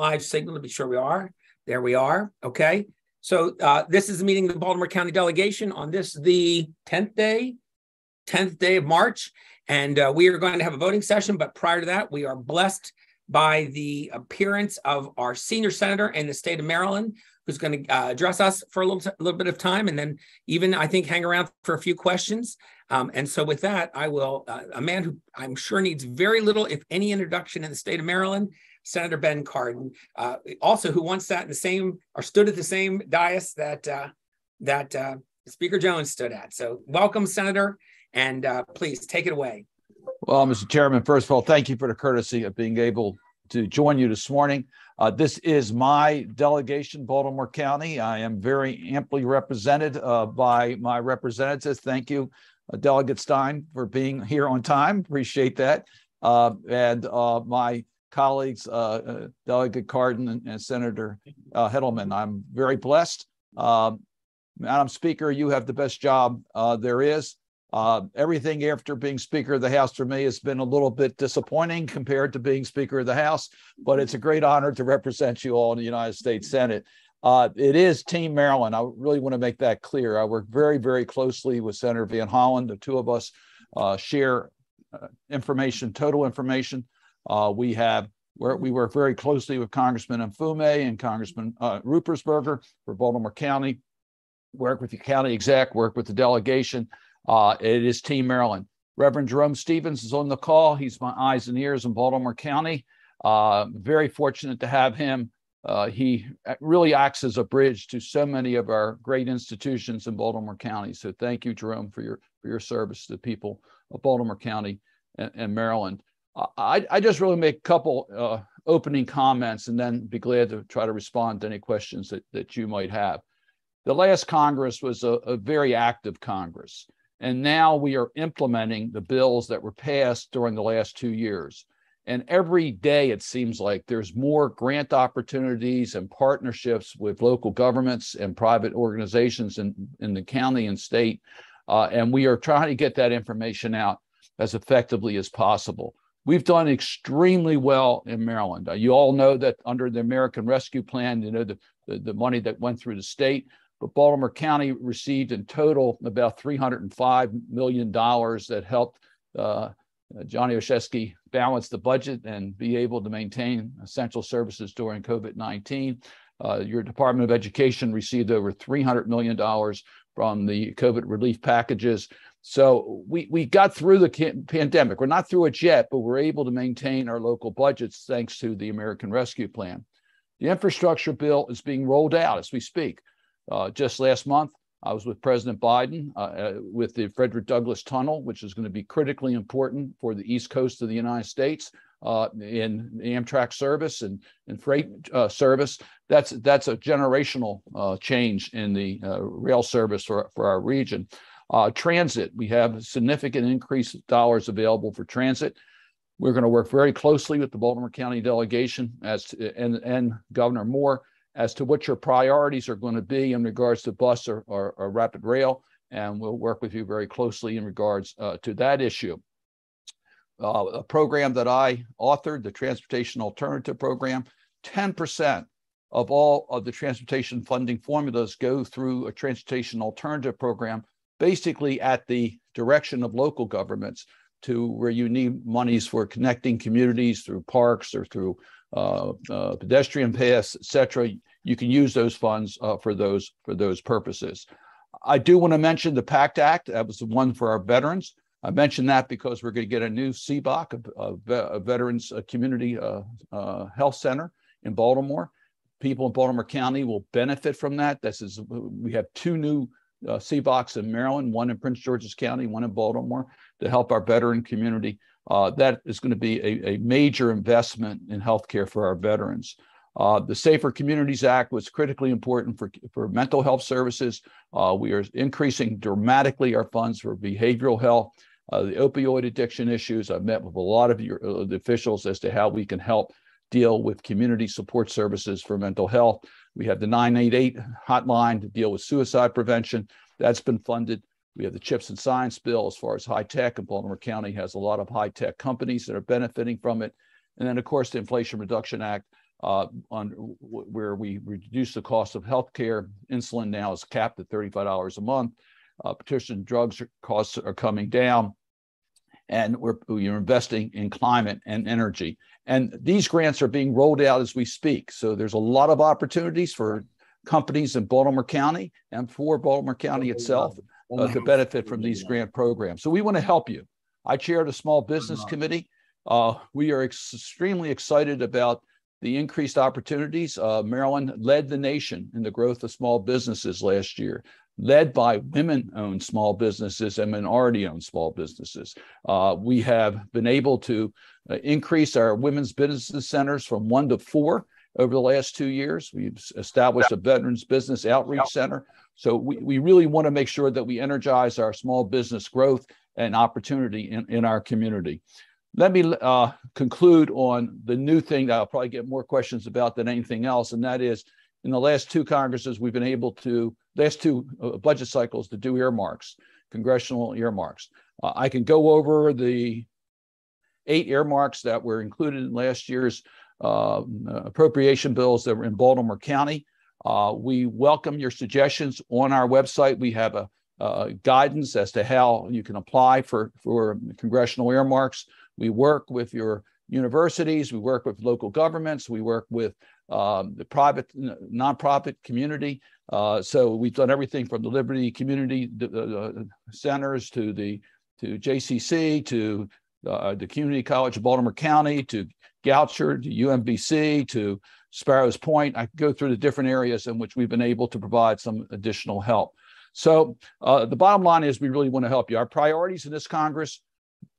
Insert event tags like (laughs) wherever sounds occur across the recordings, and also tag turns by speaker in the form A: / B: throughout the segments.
A: live signal to be sure we are. There we are. Okay. So uh, this is the meeting of the Baltimore County delegation on this, the 10th day, 10th day of March. And uh, we are going to have a voting session. But prior to that, we are blessed by the appearance of our senior senator in the state of Maryland, who's going to uh, address us for a little, little bit of time and then even, I think, hang around for a few questions. Um, and so with that, I will, uh, a man who I'm sure needs very little, if any, introduction in the state of Maryland, Senator Ben Cardin, uh, also who once sat in the same or stood at the same dais that uh, that uh, Speaker Jones stood at. So welcome, Senator, and uh, please take it away.
B: Well, Mr. Chairman, first of all, thank you for the courtesy of being able to join you this morning. Uh, this is my delegation, Baltimore County. I am very amply represented uh, by my representatives. Thank you, Delegate Stein, for being here on time. Appreciate that. Uh, and uh, my colleagues, uh, Delegate Cardin and, and Senator Hettleman. I'm very blessed. Um, Madam Speaker, you have the best job there is. Uh, everything after being Speaker of the House for me has been a little bit disappointing compared to being Speaker of the House, but it's a great honor to represent you all in the United States Senate. Uh, it is Team Maryland. I really want to make that clear. I work very, very closely with Senator Van Hollen. The two of us uh, share uh, information, total information. Uh, we have we work very closely with Congressman Mfume and Congressman uh, Ruppersberger for Baltimore County. Work with the county exec, work with the delegation. Uh, it is Team Maryland. Reverend Jerome Stevens is on the call. He's my eyes and ears in Baltimore County. Uh, very fortunate to have him. Uh, he really acts as a bridge to so many of our great institutions in Baltimore County. So thank you, Jerome, for your for your service to the people of Baltimore County and, and Maryland. I, I just really make a couple uh, opening comments and then be glad to try to respond to any questions that, that you might have. The last Congress was a, a very active Congress. And now we are implementing the bills that were passed during the last two years. And every day it seems like there's more grant opportunities and partnerships with local governments and private organizations in, in the county and state. Uh, and we are trying to get that information out as effectively as possible. We've done extremely well in Maryland. Uh, you all know that under the American Rescue Plan, you know, the, the, the money that went through the state, but Baltimore County received in total about $305 million that helped uh, Johnny Olszewski balance the budget and be able to maintain essential services during COVID 19. Uh, your Department of Education received over $300 million from the COVID relief packages. So we, we got through the pandemic. We're not through it yet, but we're able to maintain our local budgets thanks to the American Rescue Plan. The infrastructure bill is being rolled out as we speak. Uh, just last month, I was with President Biden uh, uh, with the Frederick Douglass Tunnel, which is going to be critically important for the East Coast of the United States uh, in Amtrak service and, and freight uh, service. That's that's a generational uh, change in the rail service for, for our region. Transit, we have significant increase of dollars available for transit. We're going to work very closely with the Baltimore County delegation as to, and, and Governor Moore as to what your priorities are going to be in regards to bus or, or, or rapid rail, and we'll work with you very closely in regards uh, to that issue. Uh, a program that I authored, the Transportation Alternative Program, 10% of all of the transportation funding formulas go through a transportation alternative program, basically at the direction of local governments to where you need monies for connecting communities through parks or through uh, uh, pedestrian paths, et cetera, you can use those funds uh, for those for those purposes. I do want to mention the PACT Act. That was the one for our veterans. I mentioned that because we're going to get a new CBOC, a, a, Veterans Community uh, uh, Health Center in Baltimore. People in Baltimore County will benefit from that. This is we have two new uh, CBOCs in Maryland, one in Prince George's County, one in Baltimore, to help our veteran community uh, that is going to be a, a, major investment in healthcare for our veterans. Uh, the Safer Communities Act was critically important for, for mental health services. Uh, we are increasing dramatically our funds for behavioral health. Uh, the opioid addiction issues, I've met with a lot of your uh, the officials as to how we can help deal with community support services for mental health. We have the 988 hotline to deal with suicide prevention. That's been funded. We have the chips and science bill as far as high tech, and Baltimore County has a lot of high tech companies that are benefiting from it. And then, of course, the Inflation Reduction Act uh, on where we reduce the cost of healthcare. Insulin now is capped at $35 a month. Uh, prescription drugs costs are coming down, and we're, we're investing in climate and energy. And these grants are being rolled out as we speak. So there's a lot of opportunities for companies in Baltimore County and for Baltimore County itself uh, to benefit from these grant programs. So we want to help you. I chaired a Small Business Committee. Uh, we are ex- extremely excited about the increased opportunities. Uh, Maryland led the nation in the growth of small businesses last year, led by women owned small businesses and minority owned small businesses. Uh, we have been able to uh, increase our women's business centers from one to four over the last two years. We've established a Veterans Business Outreach Center. So we, we really want to make sure that we energize our small business growth and opportunity in, in our community. Let me uh, conclude on the new thing that I'll probably get more questions about than anything else, and that is in the last two Congresses, we've been able to, last two uh, budget cycles, to do earmarks, congressional earmarks. Uh, I can go over the eight earmarks that were included in last year's uh, appropriation bills that were in Baltimore County. Uh, we welcome your suggestions on our website. We have a, a, guidance as to how you can apply for, for congressional earmarks. We work with your universities, we work with local governments, we work with um, the private nonprofit community. Uh, so we've done everything from the Liberty Community Centers to the to JCC to uh, the Community College of Baltimore County to Goucher to UMBC to Sparrows Point. I go through the different areas in which we've been able to provide some additional help. So uh, the bottom line is we really want to help you. Our priorities in this Congress,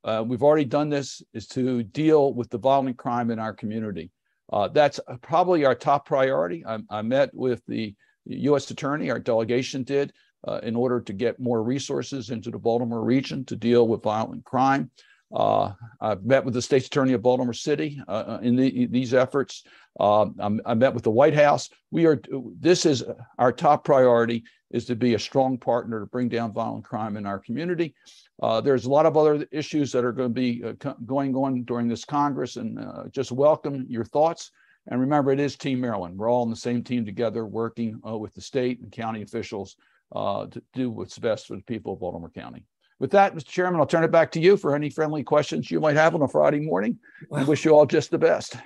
B: uh, we've already done this, is to deal with the violent crime in our community. Uh, that's probably our top priority. I, I, met with the U.S. Attorney, our delegation did, uh, in order to get more resources into the Baltimore region to deal with violent crime. Uh, I've met with the state's attorney of Baltimore City uh, uh in the, these efforts. Uh, I met with the White House. We are. This is our top priority: is to be a strong partner to bring down violent crime in our community. Uh, there's a lot of other issues that are going to be uh, going on during this Congress, and just welcome your thoughts. And remember, it is Team Maryland. We're all on the same team together, working with the state and county officials to do what's best for the people of Baltimore County. With that, Mr. Chairman, I'll turn it back to you for any friendly questions you might have on a Friday morning. Well, I wish you all just the best.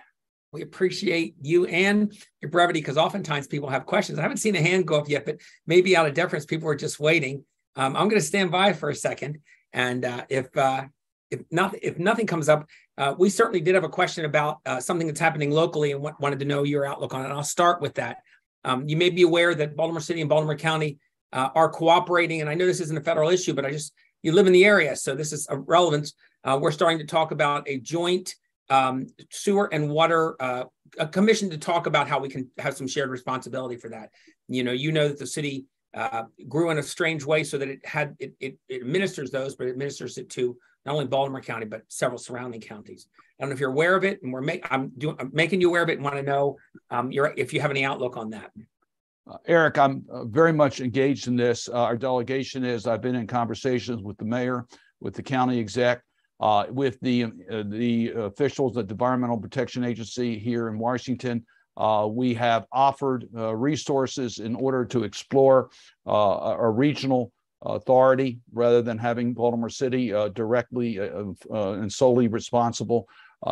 A: We appreciate you and your brevity because oftentimes people have questions. I haven't seen a hand go up yet, but maybe out of deference, people are just waiting. Um, I'm going to stand by for a second, and uh, if uh, if nothing if nothing comes up, uh, we certainly did have a question about uh, something that's happening locally and wanted to know your outlook on it. And I'll start with that. Um, you may be aware that Baltimore City and Baltimore County are cooperating, and I know this isn't a federal issue, but I just you live in the area, so this is relevant. Uh, we're starting to talk about a joint um, sewer and water uh, a commission to talk about how we can have some shared responsibility for that. You know, you know that the city uh, grew in a strange way so that it had it, it, it, administers those, but it administers it to not only Baltimore County but several surrounding counties. I don't know if you're aware of it, and we're I'm doing I'm making you aware of it and want to know um, your if you have any outlook on that.
B: Uh, Eric, I'm uh, very much engaged in this. Uh, our delegation is, I've been in conversations with the mayor, with the county exec, uh, with the, the officials at the Environmental Protection Agency here in Washington. Uh, we have offered uh, resources in order to explore uh, a regional authority rather than having Baltimore City uh, directly um, and solely responsible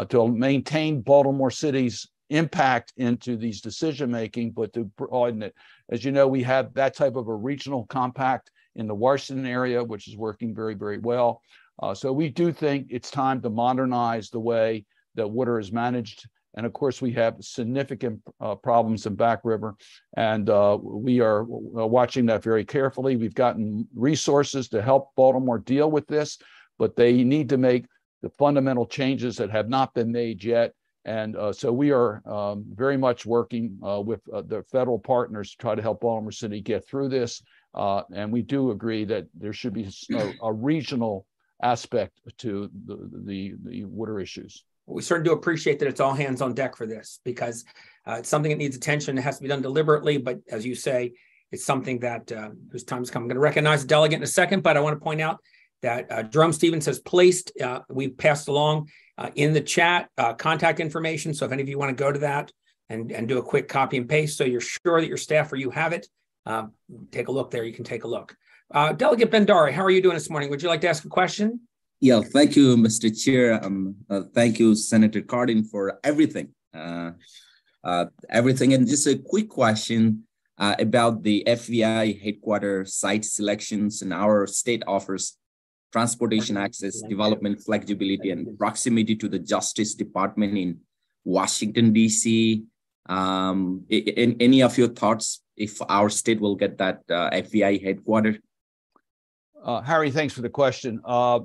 B: to maintain Baltimore City's impact into these decision making, but to broaden it. As you know, we have that type of a regional compact in the Washington area, which is working very, very well. Uh, so we do think it's time to modernize the way that water is managed. And of course, we have significant uh, problems in Back River, and uh, we are uh, watching that very carefully. We've gotten resources to help Baltimore deal with this, but they need to make the fundamental changes that have not been made yet and uh, so we are um, very much working uh, with uh, the federal partners to try to help Baltimore City get through this. And we do agree that there should be a, a regional aspect to the, the, the, water issues.
A: We certainly do appreciate that it's all hands on deck for this because uh, it's something that needs attention. It has to be done deliberately, but as you say, it's something that uh, whose time has come. I'm going to recognize the delegate in a second, but I want to point out that uh, Jerome Stevens has placed, uh, we passed along uh, in the chat uh, contact information. So if any of you want to go to that, and, and do a quick copy and paste so you're sure that your staff or you have it. Uh, take a look there. You can take a look. Uh, Delegate Bhandari, how are you doing this morning? Would you like to ask a question?
C: Yeah, thank you, Mr. Chair. Um, uh, thank you, Senator Cardin, for everything. Uh, uh, everything. And just a quick question uh, about the FBI headquarters site selections and our state offers transportation access, development, flexibility, and proximity to the Justice Department in Washington, D.C. Um, in, any of your thoughts if our state will get that uh, FBI headquarters?
B: Uh, Harry, thanks for the question. Uh,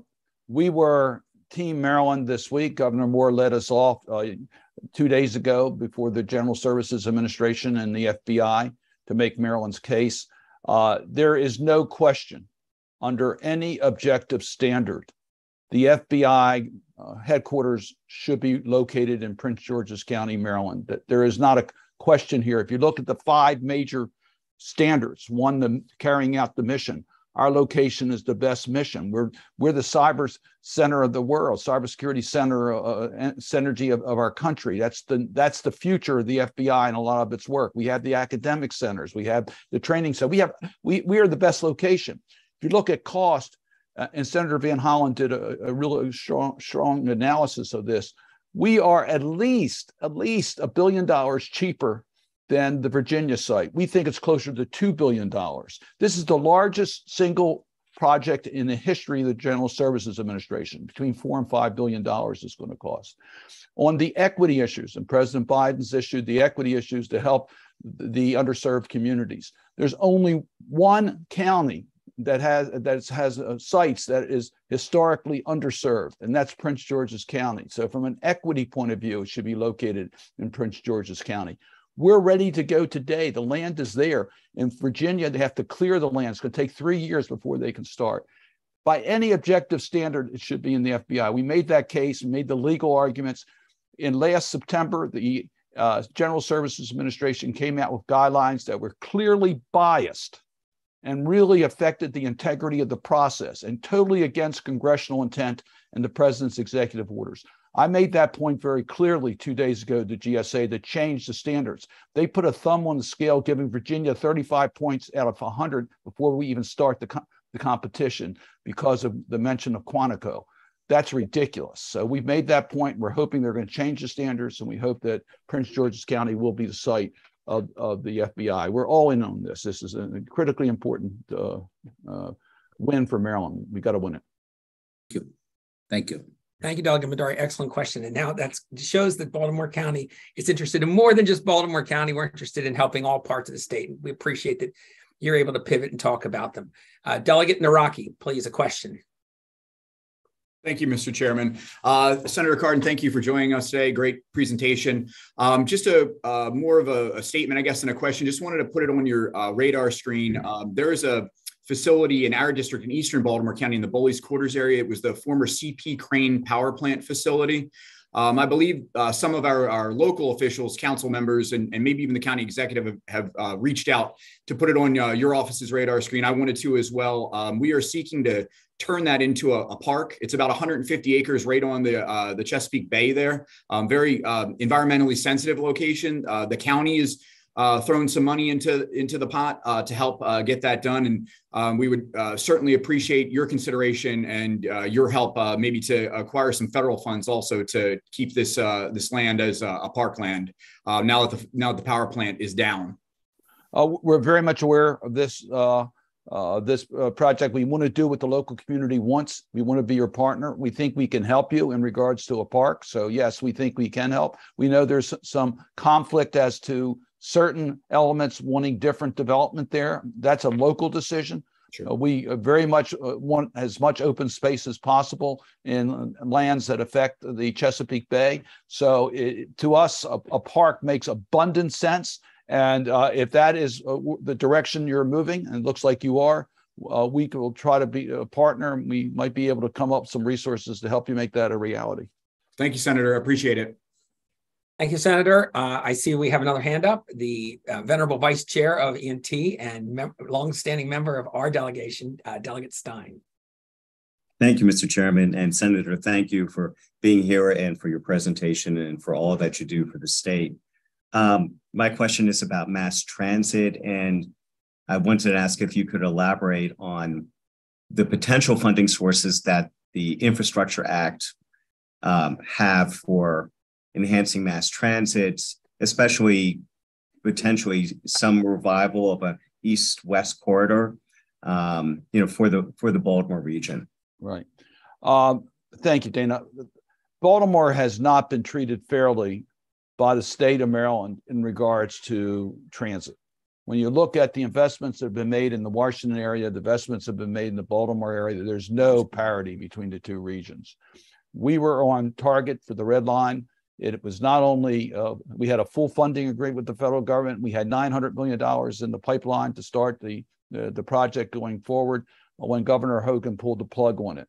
B: we were Team Maryland this week. Governor Moore led us off uh, two days ago before the General Services Administration and the FBI to make Maryland's case. Uh, there is no question under any objective standard, the FBI uh, headquarters should be located in Prince George's County, Maryland. There is not a question here. If you look at the five major standards, one, the carrying out the mission, our location is the best mission. We're we're the cyber center of the world, cybersecurity center, uh, synergy of, of our country. That's the that's the future of the FBI and a lot of its work. We have the academic centers, we have the training center. We have we we are the best location. If you look at cost, uh, and Senator Van Hollen did a, a really strong strong analysis of this. We are at least at least a billion dollars cheaper than the Virginia site. We think it's closer to $2 billion. This is the largest single project in the history of the General Services Administration. Between four and five billion dollars is going to cost. On the equity issues, and President Biden's issued the equity issues to help the underserved communities. There's only one county that has that has uh, sites that is historically underserved, and that's Prince George's County. So, from an equity point of view, it should be located in Prince George's County. We're ready to go today. The land is there. In Virginia, they have to clear the land. It's going to take three years before they can start. By any objective standard, it should be in the FBI. We made that case, and made the legal arguments. In last September, the uh, General Services Administration came out with guidelines that were clearly biased and really affected the integrity of the process and totally against congressional intent and the president's executive orders. I made that point very clearly two days ago to GSA that changed the standards. They put a thumb on the scale, giving Virginia 35 points out of 100 before we even start the, co- the competition because of the mention of Quantico. That's ridiculous. So we've made that point. We're hoping they're going to change the standards, and we hope that Prince George's County will be the site of, of the FBI. We're all in on this. This is a critically important uh, uh, win for Maryland. We've got to win it.
C: Thank you. Thank you.
A: Thank you, Delegate Bhandari. Excellent question. And now that shows that Baltimore County is interested in more than just Baltimore County. We're interested in helping all parts of the state. We appreciate that you're able to pivot and talk about them. Uh, Delegate Nawrocki, please, a question.
D: Thank you, Mr. Chairman. Uh, Senator Cardin, thank you for joining us today. Great presentation. Um, just a uh, more of a, a, statement, I guess, than a question. Just wanted to put it on your uh, radar screen. Um, there is a facility in our district in eastern Baltimore County in the Bowleys Quarters area. It was the former CP Crane power plant facility. Um, I believe uh, some of our, our local officials, council members, and, and maybe even the county executive have, have uh, reached out to put it on uh, your office's radar screen. I wanted to as well. Um, we are seeking to turn that into a, a, park. It's about 150 acres right on the uh, the Chesapeake Bay there. Um, very um, environmentally sensitive location. Uh, the county is uh, thrown some money into into the pot uh, to help uh, get that done. And um, we would uh, certainly appreciate your consideration and uh, your help, uh, maybe to acquire some federal funds also to keep this this land as a, parkland now that the now that the power plant is down.
B: we're very much aware of this. This project we want to do what the local community wants. We want to be your partner. We think we can help you in regards to a park. So yes, we think we can help. We know there's some conflict as to certain elements wanting different development there. That's a local decision. Sure. Uh, we uh, very much uh, want as much open space as possible in lands that affect the Chesapeake Bay. So, it, to us, a, a, park makes abundant sense. And uh, if that is uh, the direction you're moving, and it looks like you are, uh, we will try to be a partner. And we might be able to come up with some resources to help you make that a reality.
D: Thank you, Senator. I appreciate it.
A: Thank you, Senator. Uh, I see we have another hand up. The uh, venerable vice chair of ENT and mem- longstanding member of our delegation, uh, Delegate Stein.
E: Thank you, Mr. Chairman. And Senator, thank you for being here and for your presentation and for all that you do for the state. Um, my question is about mass transit, and I wanted to ask if you could elaborate on the potential funding sources that the Infrastructure Act um, have for enhancing mass transit, especially potentially some revival of a east-west corridor, um, you know, for the for the Baltimore region.
B: Right. Um, thank you, Dana. Baltimore has not been treated fairly by the state of Maryland in regards to transit. When you look at the investments that have been made in the Washington area, the investments that have been made in the Baltimore area, there's no parity between the two regions. We were on target for the red line. It was not only, uh, we had a full funding agreement with the federal government. We had $900 million in the pipeline to start the, uh, the project going forward when Governor Hogan pulled the plug on it.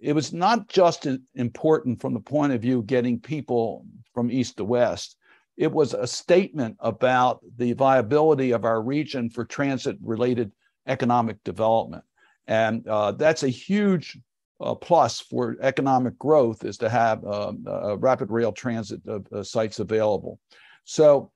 B: It was not just important from the point of view getting people from east to west. It was a statement about the viability of our region for transit related economic development. And uh, that's a huge uh, plus for economic growth is to have uh, rapid rail transit uh, sites available. So,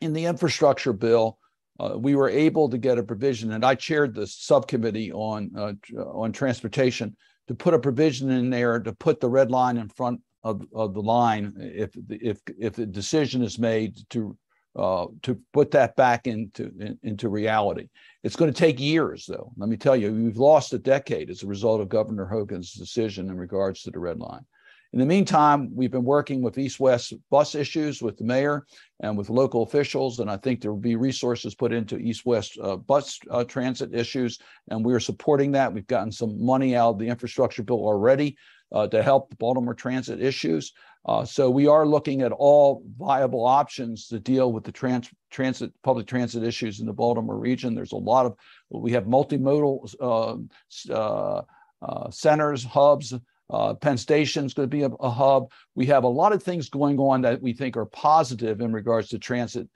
B: in the infrastructure bill, uh, we were able to get a provision, and I chaired the subcommittee on uh, on transportation to put a provision in there to put the red line in front of, of the line if if if the decision is made to uh, to put that back into in, into reality. It's going to take years, though. Let me tell you, we've lost a decade as a result of Governor Hogan's decision in regards to the red line. In the meantime, we've been working with East West bus issues with the mayor and with local officials, and I think there will be resources put into East West uh, bus uh, transit issues, and we're supporting that. We've gotten some money out of the infrastructure bill already uh, to help the Baltimore transit issues. Uh, so we are looking at all viable options to deal with the trans transit, public transit issues in the Baltimore region. There's a lot of, we have multimodal uh, uh, uh centers, hubs. Uh, Penn Station is going to be a, a, hub. We have a lot of things going on that we think are positive in regards to transit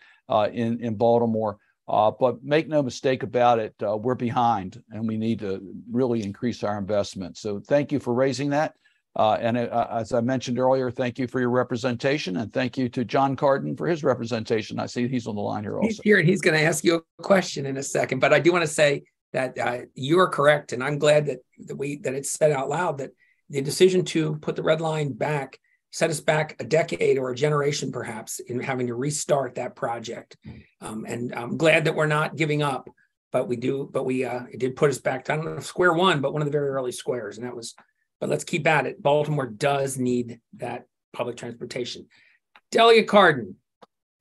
B: in, in Baltimore. Uh, but make no mistake about it, uh, we're behind and we need to really increase our investment. So thank you for raising that. Uh, and uh, as I mentioned earlier, thank you for your representation, and thank you to Jon Cardin for his representation. I see he's on the line here also.
A: He's here, and he's going to ask you a question in a second. But I do want to say that uh, you are correct, and I'm glad that, that we that it's said out loud that the decision to put the red line back set us back a decade or a generation, perhaps, in having to restart that project. Um, and I'm glad that we're not giving up, but we do. But we uh, it did put us back. I don't know square one, but one of the very early squares, and that was but let's keep at it. Baltimore does need that public transportation. Delia Cardin.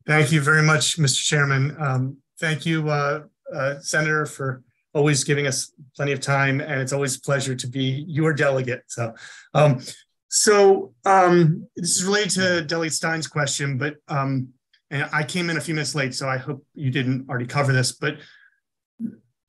F: Thank you very much, Mr. Chairman. Um, thank you, uh, uh, Senator, for always giving us plenty of time, and it's always a pleasure to be your delegate. So, um, so um, this is related to Delegate Stein's question, but um, and I came in a few minutes late, so I hope you didn't already cover this. But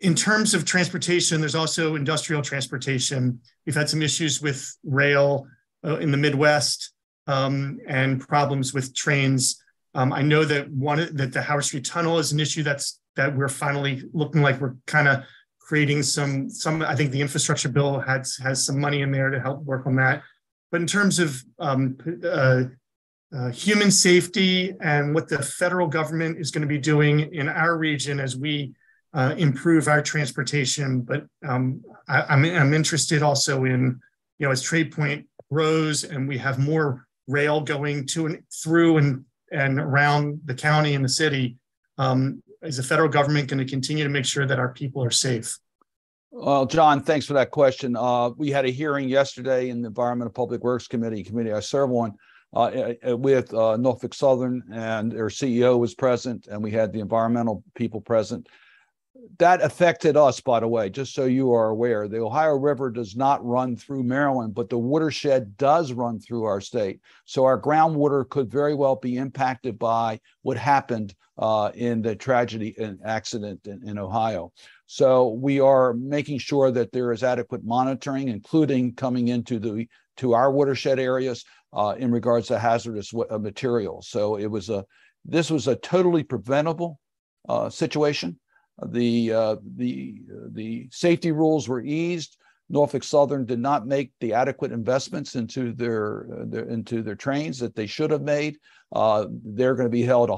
F: in terms of transportation, there's also industrial transportation. We've had some issues with rail uh, in the Midwest um, and problems with trains. Um, I know that one that the Howard Street Tunnel is an issue that's that we're finally looking like we're kind of creating some some. I think the infrastructure bill has has some money in there to help work on that. But in terms of um, uh, uh, human safety and what the federal government is going to be doing in our region as we uh, improve our transportation. But um, I, am I'm, I'm interested also in, you know, as Trade Point grows and we have more rail going to and through and, and around the county and the city, um, is the federal government going to continue to make sure that our people are safe?
B: Well, Jon, thanks for that question. Uh, we had a hearing yesterday in the Environmental Public Works Committee, committee I serve on, uh, with uh, Norfolk Southern, and their CEO was present, and we had the environmental people present that affected us, by the way, just so you are aware. The Ohio River does not run through Maryland, but the watershed does run through our state. So our groundwater could very well be impacted by what happened uh, in the tragedy and accident in, in, Ohio. So we are making sure that there is adequate monitoring, including coming into the to our watershed areas uh, in regards to hazardous uh, materials. So it was a this was a totally preventable uh, situation the uh, the the safety rules were eased. Norfolk Southern did not make the adequate investments into their, uh, their into their trains that they should have made. Uh, they're going to be held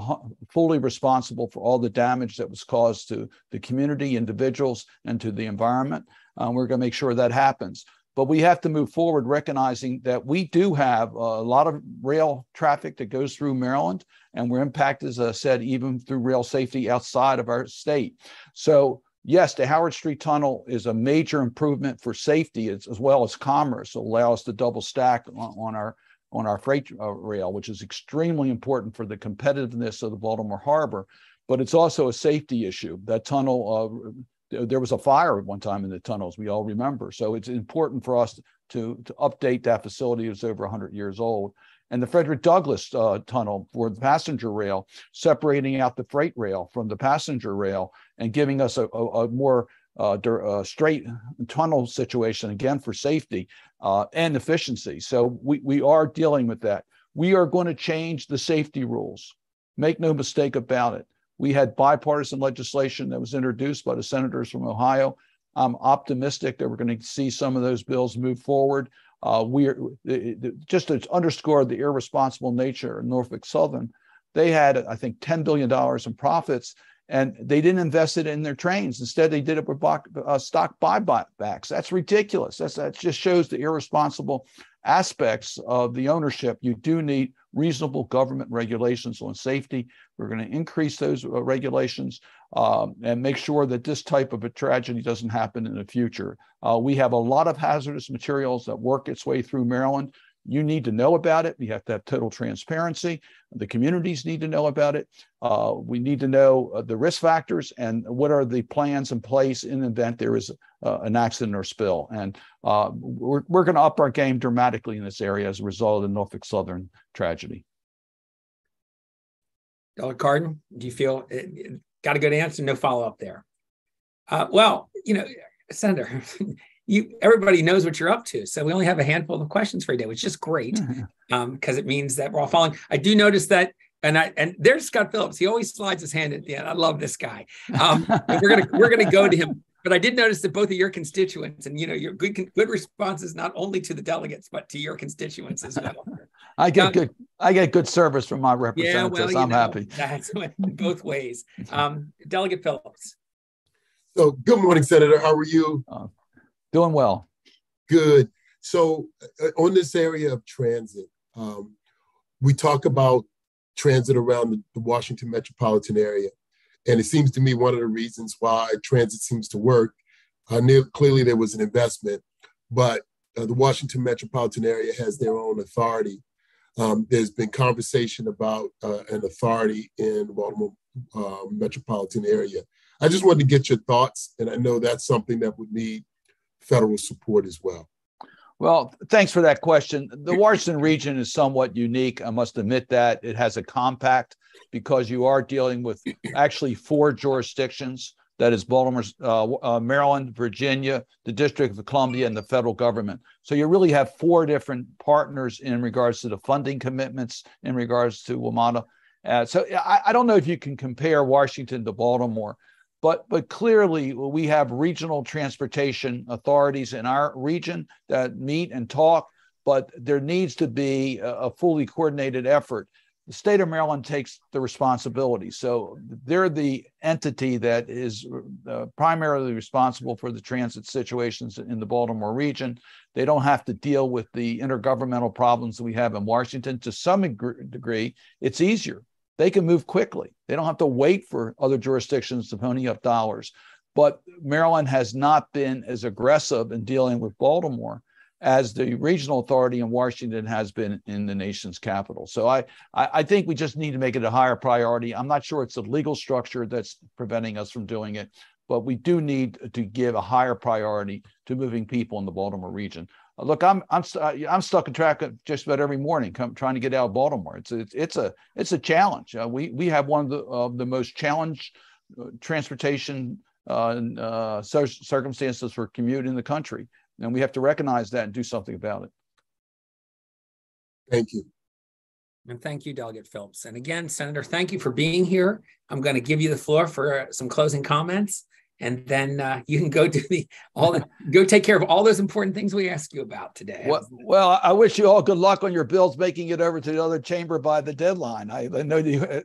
B: fully responsible for all the damage that was caused to the community, individuals, and to the environment. Uh, we're going to make sure that happens. But we have to move forward recognizing that we do have a lot of rail traffic that goes through Maryland, and we're impacted, as I said, even through rail safety outside of our state. So yes, the Howard Street Tunnel is a major improvement for safety as, as well as commerce. It'll allow us to double stack on, on our on our freight uh, rail, which is extremely important for the competitiveness of the Baltimore Harbor. But it's also a safety issue. That tunnel, uh, there was a fire at one time in the tunnels, we all remember. So it's important for us to, to update that facility. It's over 100 years old. And the Frederick Douglass uh, tunnel for the passenger rail, separating out the freight rail from the passenger rail and giving us a, a, a more uh, uh, straight tunnel situation again for safety uh, and efficiency. So we, we are dealing with that. We are going to change the safety rules. Make no mistake about it. We had bipartisan legislation that was introduced by the senators from Ohio. I'm optimistic that we're going to see some of those bills move forward. Uh, we are just to underscore the irresponsible nature of Norfolk Southern. They had, I think, $10 billion in profits and they didn't invest it in their trains. Instead, they did it with uh, stock buybacks. That's ridiculous. That's, that just shows the irresponsible aspects of the ownership. You do need reasonable government regulations on safety. We're going to increase those uh, regulations um, and make sure that this type of a tragedy doesn't happen in the future. Uh, we have a lot of hazardous materials that work its way through Maryland. You need to know about it. You have to have total transparency. The communities need to know about it. Uh, we need to know uh, the risk factors and what are the plans in place in the event there is uh, an accident or spill. And uh, we're, we're going to up our game dramatically in this area as a result of the Norfolk Southern tragedy.
A: Delegate Cardin, do you feel it, it got a good answer? No follow up there. Uh, well, you know, Senator, (laughs) you everybody knows what you're up to. So we only have a handful of questions for you today, which is great because mm-hmm. um, it means that we're all following. I do notice that, and I and there's Scott Phillips. He always slides his hand at the end. I love this guy. Um, we're gonna (laughs) we're gonna go to him. But I did notice that both of your constituents, and you know, your good good responses not only to the delegates but to your constituents as well. (laughs)
B: I get um, good. I get good service from my representatives. Yeah, well, I'm know, happy.
A: That's (laughs) both ways. Um, Delegate Phillips.
G: So, good morning, Senator. How are you? Uh,
B: Doing well.
G: Good. So, uh, on this area of transit, um, we talk about transit around the, the, Washington metropolitan area. And it seems to me one of the reasons why transit seems to work. Uh, near, clearly, there was an investment, but uh, the Washington metropolitan area has their own authority. Um, there's been conversation about uh, an authority in Baltimore uh, metropolitan area. I just wanted to get your thoughts, and I know that's something that would need federal support as well?
B: Well, thanks for that question. The Washington region is somewhat unique. I must admit that it has a compact because you are dealing with (clears throat) actually four jurisdictions that is Baltimore, uh, uh, Maryland, Virginia, the District of Columbia, and the federal government. So you really have four different partners in regards to the funding commitments in regards to WMATA. Uh, so I, I, don't know if you can compare Washington to Baltimore. But, but clearly, we have regional transportation authorities in our region that meet and talk, but there needs to be a, a fully coordinated effort. The state of Maryland takes the responsibility. So they're the entity that is uh, primarily responsible for the transit situations in the Baltimore region. They don't have to deal with the intergovernmental problems that we have in Washington. To some degree, it's easier they can move quickly. They don't have to wait for other jurisdictions to pony up dollars. But Maryland has not been as aggressive in dealing with Baltimore as the regional authority in Washington has been in the nation's capital. So I, I, think we just need to make it a higher priority. I'm not sure it's the legal structure that's preventing us from doing it, but we do need to give a higher priority to moving people in the Baltimore region. Look, I'm I'm uh, I'm stuck in traffic just about every morning, come, trying to get out of Baltimore. It's it's, it's a it's a challenge. Uh, we we have one of the of the most challenged uh, transportation uh, uh circumstances for commute in the country, and we have to recognize that and do something about it.
G: Thank you.
A: And thank you, Delegate Phillips. And again, Senator, thank you for being here. I'm going to give you the floor for some closing comments. And then uh, you can go do the all the, go take care of all those important things we asked you about today.
B: Well, well, I wish you all good luck on your bills making it over to the other chamber by the deadline. I, I know you,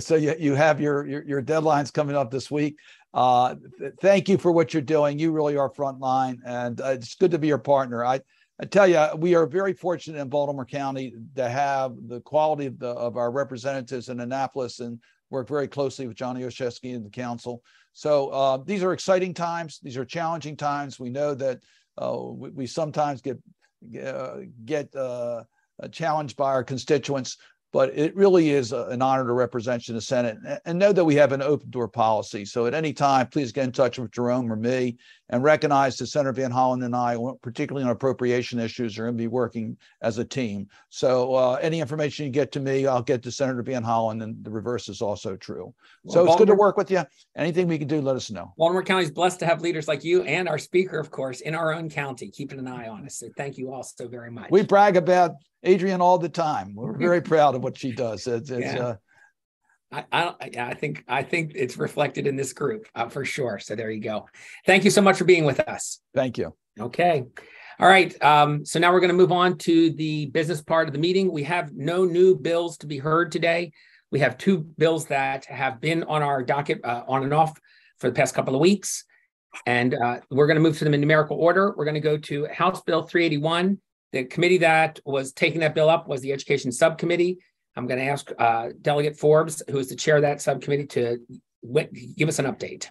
B: so you, you have your, your, your deadlines coming up this week. Uh, thank you for what you're doing. You really are frontline, and uh, it's good to be your partner. I I tell you, we are very fortunate in Baltimore County to have the quality of, the, of our representatives in Annapolis and work very closely with Johnny Olszewski and the council. So uh, these are exciting times. These are challenging times. We know that uh, we, we, sometimes get uh, get uh, challenged by our constituents, but it really is a, an honor to represent you in the Senate and know that we have an open door policy. So at any time, please get in touch with Jerome or me and recognize that Senator Van Hollen and I, particularly on appropriation issues, are going to be working as a team. So uh, any information you get to me, I'll get to Senator Van Hollen, and the reverse is also true. Well, so it's good to work with you. Anything we can do, let us know.
A: Baltimore County is blessed to have leaders like you and our speaker, of course, in our own county, keeping an eye on us. So thank you all so very much.
B: We brag about Adrienne all the time. We're (laughs) very proud of what she does. It's, it's yeah. uh,
A: I, I, I think I think it's reflected in this group uh, for sure. So there you go. Thank you so much for being with us.
B: Thank you.
A: Okay. All right. Um, so now we're going to move on to the business part of the meeting. We have no new bills to be heard today. We have two bills that have been on our docket uh, on and off for the past couple of weeks. And uh, we're going to move to them in numerical order. We're going to go to House Bill 381 the committee that was taking that bill up was the Education Subcommittee. I'm going to ask uh, Delegate Forbes, who is the chair of that subcommittee, to give us an update.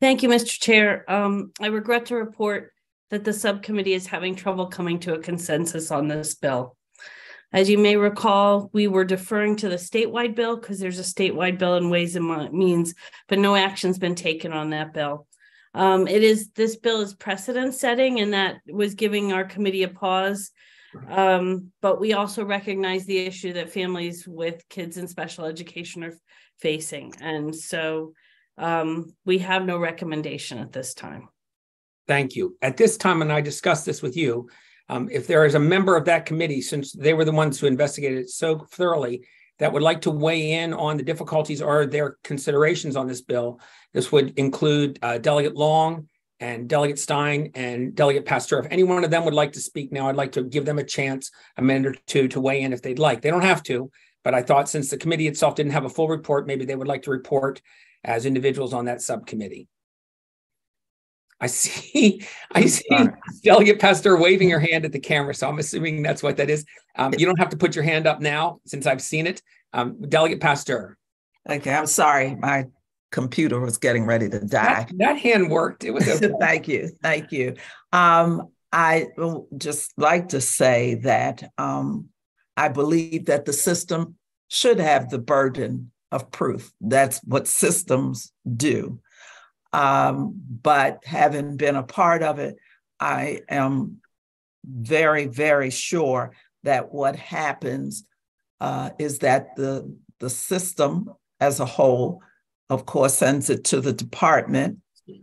H: Thank you, Mr. Chair. Um, I regret to report that the subcommittee is having trouble coming to a consensus on this bill. As you may recall, we were deferring to the statewide bill because there's a statewide bill in Ways and Means, but no action's been taken on that bill. Um, it is this bill is precedent setting, and that was giving our committee a pause. Um, but we also recognize the issue that families with kids in special education are facing, and so um, we have no recommendation at this time.
A: Thank you. At this time, and I discussed this with you, um, if there is a member of that committee, since they were the ones who investigated it so thoroughly, that would like to weigh in on the difficulties or their considerations on this bill, this would include uh, Delegate Long and Delegate Stein and Delegate Pasteur. If any one of them would like to speak now, I'd like to give them a chance, a minute or two, to weigh in if they'd like. They don't have to, but I thought since the committee itself didn't have a full report, maybe they would like to report as individuals on that subcommittee. I see, (laughs) I see Delegate Pasteur waving her hand at the camera, so I'm assuming that's what that is. Um, you don't have to put your hand up now since I've seen it. Um, Delegate Pasteur.
I: Okay, I'm sorry. My computer was getting ready to die.
A: That, that hand worked. It was okay. (laughs)
I: thank you. Thank you. Um, I just like to say that um, I believe that the system should have the burden of proof. That's what systems do. Um, but having been a part of it, I am very, very sure that what happens uh, is that the the system as a whole of course, sends it to the department,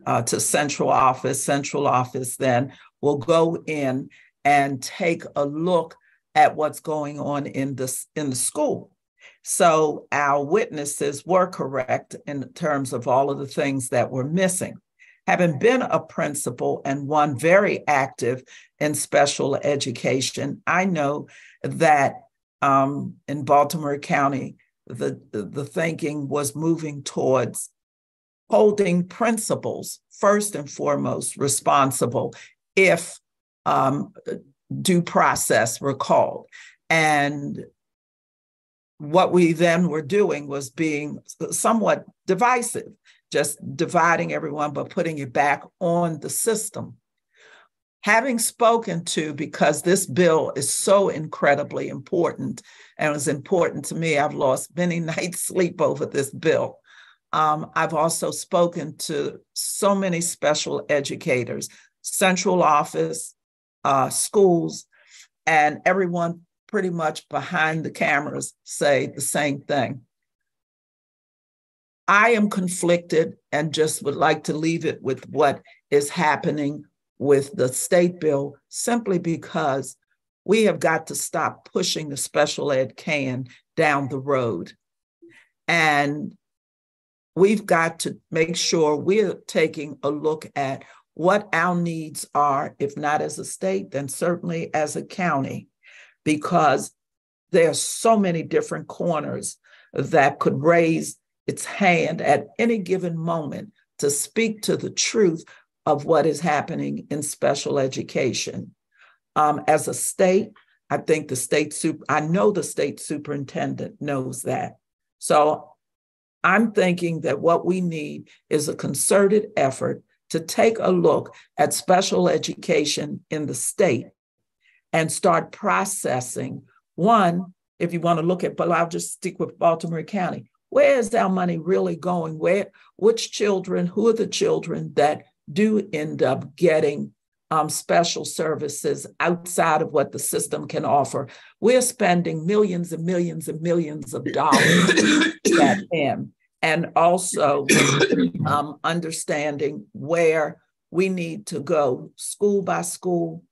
I: uh, to central office. Central office then will go in and take a look at what's going on in this in the school. So our witnesses were correct in terms of all of the things that were missing. Having been a principal and one very active in special education, I know that um, in Baltimore County, the, the, thinking was moving towards holding principals first and foremost responsible if um, due process were called. And what we then were doing was being somewhat divisive, just dividing everyone, but putting it back on the system having spoken to, because this bill is so incredibly important and was important to me, I've lost many (laughs) nights' sleep over this bill. Um, I've also spoken to so many special educators, central office, uh, schools, and everyone pretty much behind the cameras say the same thing. I am conflicted and just would like to leave it with what is happening with the state bill simply because we have got to stop pushing the special ed can down the road. And we've got to make sure we're taking a look at what our needs are, if not as a state, then certainly as a county, because there are so many different corners that could raise its hand at any given moment to speak to the truth of what is happening in special education. Um, as a state, I think the state super, I know the state superintendent knows that. So I'm thinking that what we need is a concerted effort to take a look at special education in the state and start processing. One, if you want to look at, but I'll just stick with Baltimore County. Where is our money really going? Where, which children, who are the children that do end up getting um, special services outside of what the system can offer? We're spending millions and millions and millions of dollars at them. And also um, understanding where we need to go school by school.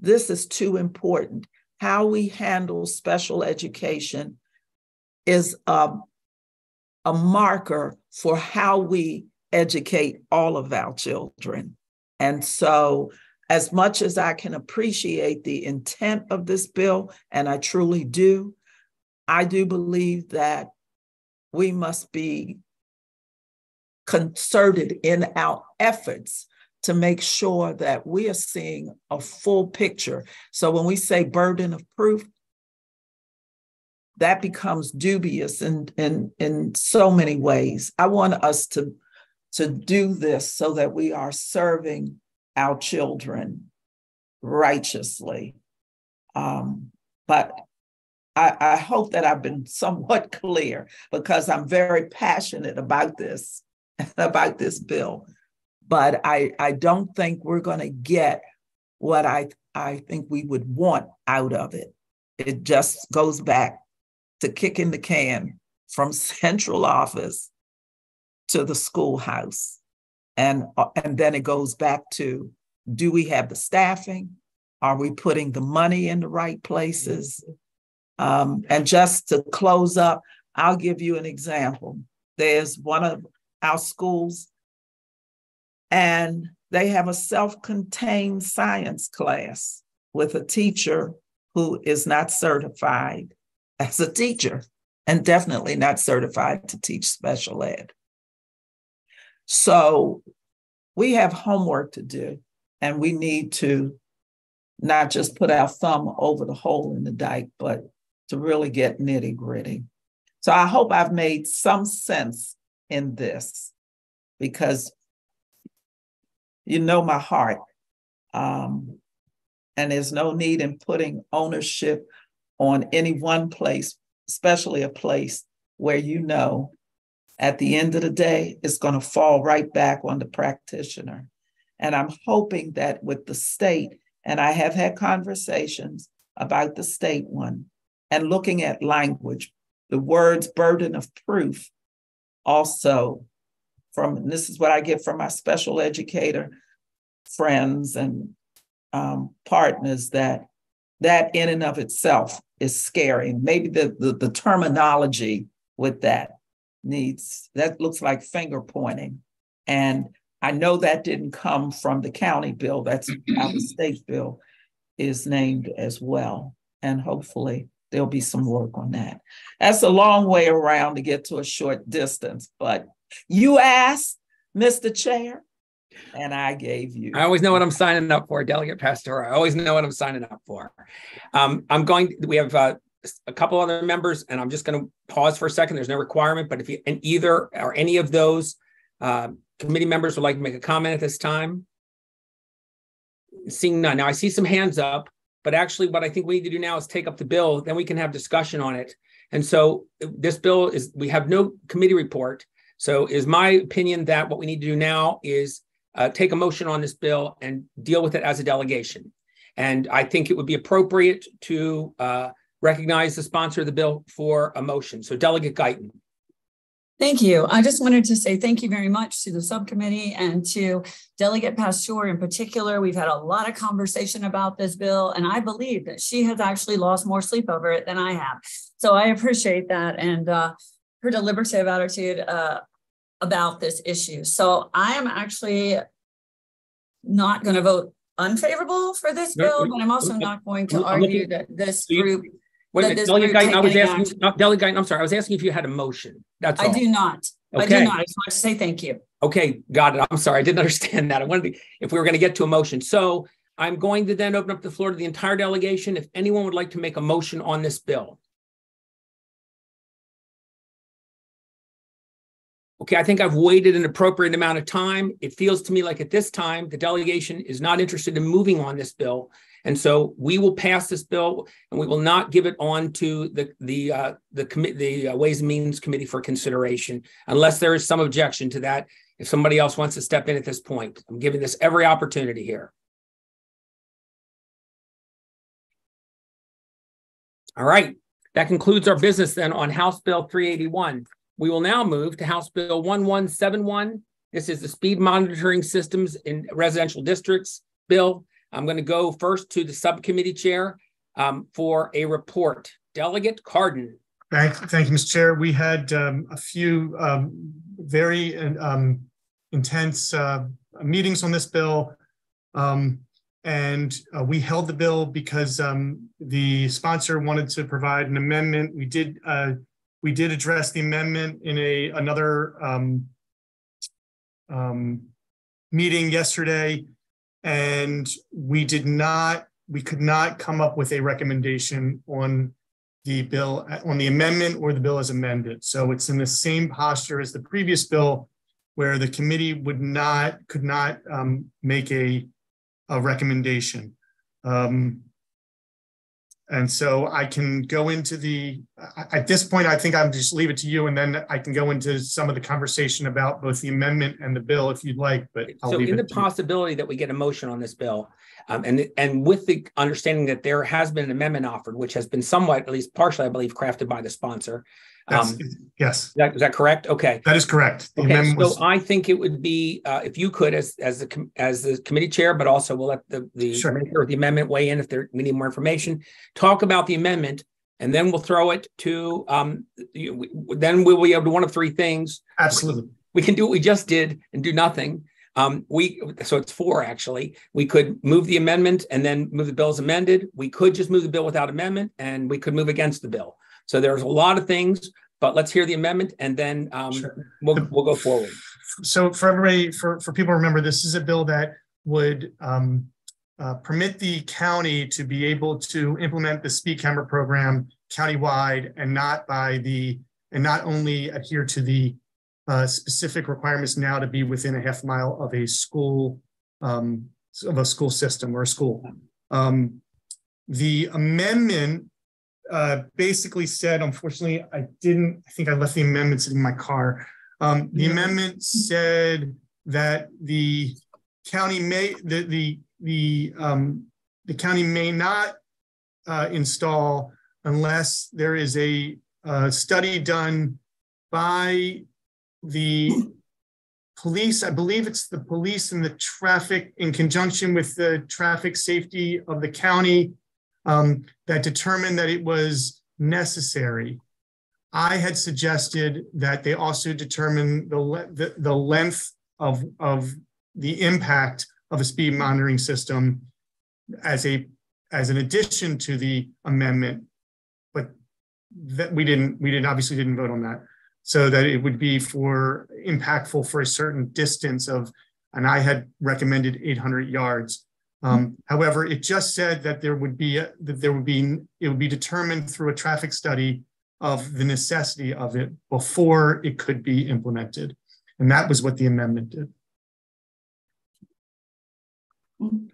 I: This is too important. How we handle special education is um, a marker for how we educate all of our children. And so, as much as I can appreciate the intent of this bill, and I truly do, I do believe that we must be concerted in our efforts to make sure that we are seeing a full picture. So when we say burden of proof, that becomes dubious in, in, in so many ways. I want us to, to do this so that we are serving our children righteously. Um, but I, I hope that I've been somewhat (laughs) clear because I'm very passionate about this, (laughs) about this bill. But I, I don't think we're going to get what I, I think we would want out of it. It just goes back to kicking the can from (laughs) central office to the schoolhouse. And, uh, and then it goes back to do we have the staffing? Are we putting the money in the right places? Um, and just to close up, I'll give you an example. There's one of our schools, and they have a self contained science class with a teacher who is not certified as a teacher and definitely not certified to teach special ed. So we have homework to do, and we need to not just put our thumb over the hole in the dike, but to really get nitty gritty. So I hope I've made some sense in this because you know my heart. Um, and there's no need in putting ownership on any one place, especially a place where you know at the end of the day, it's going to fall right back on the practitioner. And I'm hoping that with the state, and I have had conversations about the state one and looking at language, the words burden of proof also from, this is what I get from my special educator friends and um, partners that that in and of itself is scary. Maybe the, the, the terminology with that needs, that looks like finger pointing. And I know that didn't come from the county bill, that's how the (clears throat) state bill is named as well. And hopefully there'll be some work on that. That's a long way around to get to a short distance, but you asked, Mr. Chair, and I gave you.
A: I always know what I'm signing up for, Delegate Pasteur. I always know what I'm signing up for. Um, I'm going. We have uh, a couple other members, and I'm just going to pause for a second. There's no requirement, but if you and either or any of those uh, committee members would like to make a comment at this time, seeing none. Now I see some hands up, but actually, what I think we need to do now is take up the bill. Then we can have discussion on it. And so this bill is. We have no committee report. So is my opinion that what we need to do now is uh, take a motion on this bill and deal with it as a delegation. And I think it would be appropriate to uh, recognize the sponsor of the bill for a motion. So Delegate Guyton.
J: Thank you. I just wanted to say thank you very much to the subcommittee and to Delegate Pasteur in particular. We've had a lot of conversation about this bill, and I believe that she has actually lost more sleep over it than I have. So I appreciate that. And uh, her deliberative attitude uh, about this issue. So I am actually not going to vote unfavorable for this bill, but I'm also not going to argue that this group,
A: Wait a
J: that
A: minute, Delegate Guyton, I was asking, no, Delegate Guyton, I'm sorry, I was asking if you had a motion. That's
J: I
A: all.
J: do not. I
A: Okay.
J: do not. I just want to say thank you.
A: Okay, got it. I'm sorry, I didn't (laughs) understand that. I wanted to, if we were going to get to a motion. So I'm going to then open up the floor to the entire delegation. If anyone would like to make a motion on this bill. Okay, I think I've waited an appropriate amount of time. It feels to me like at this time, the delegation is not interested in moving on this bill. And so we will pass this bill and we will not give it on to the, the, uh, the the uh, Ways and Means Committee for consideration unless there is some objection to that. If somebody else wants to step in at this point, I'm giving this every opportunity here. All right, that concludes our business then on House Bill 381. We will now move to House Bill 1171. This is the speed monitoring systems in residential districts bill. I'm going to go first to the subcommittee chair um, for a report. Delegate Cardin.
F: Thank, thank you, Mr. Chair. We had um, a few um, very um, intense uh, meetings on this bill. Um, and uh, we held the bill because um, the sponsor wanted to provide an amendment. We did uh, we did address the amendment in a another meeting yesterday, and we did not we could not come up with a recommendation on the bill on the amendment or the bill as amended. So it's in the same posture as the previous bill, where the committee would not could not um, make a a recommendation. Um, and so I can go into the, at this point, I think I'm just leave it to you and then I can go into some of the conversation about both the amendment and the bill if you'd like, but I'll
A: So
F: leave
A: in
F: it
A: the
F: to you.
A: possibility that we get a motion on this bill, um, and, and with the understanding that there has been an amendment offered, which has been somewhat, at least partially, I believe, crafted by the sponsor.
F: That's-
A: Um,
F: Yes,
A: is that, is that correct? Okay.
F: that is correct. The
A: Okay,
F: amendment was-
A: so I think it would be, uh, if you could, as, as the, as the committee chair, but also we'll let the, the
F: Sure.
A: of the amendment weigh in if there, we need more information. Talk about the amendment, and then we'll throw it to, um, you- then we will be able to one of three things.
F: Absolutely.
A: We can do what we just did and do nothing. Um, we, so it's four, actually. We could move the amendment and then move the bill as amended. We could just move the bill without amendment, and we could move against the bill. So there's a lot of things, but let's hear the amendment and then, um,
F: Sure.
A: we'll, we'll go forward.
F: so for everybody, for, for people to remember, this is a bill that would um, uh, permit the county to be able to implement the speed camera program countywide and not by the, and not only adhere to the uh, specific requirements now to be within a half mile of a school, um, of a school system or a school. Um, the amendment uh, basically said, unfortunately, I didn't, I think I left the amendment sitting in my car. Um, the amendment said that the county may, the, the, the, um, the county may not uh, install unless there is a, uh, study done by the police, I believe it's the police and the traffic in conjunction with the traffic safety of the county um, that determined that it was necessary. I had suggested that they also determine the, le- the, the length of, of the impact of a speed monitoring system as a, as an addition to the amendment. But that we didn't, we didn't, obviously didn't vote on that. So that it would be for impactful for a certain distance of, and I had recommended 800 yards. Um, however, it just said that there would be, a- that there would be, it would be determined through a traffic study of the necessity of it before it could be implemented. And that was what the amendment did.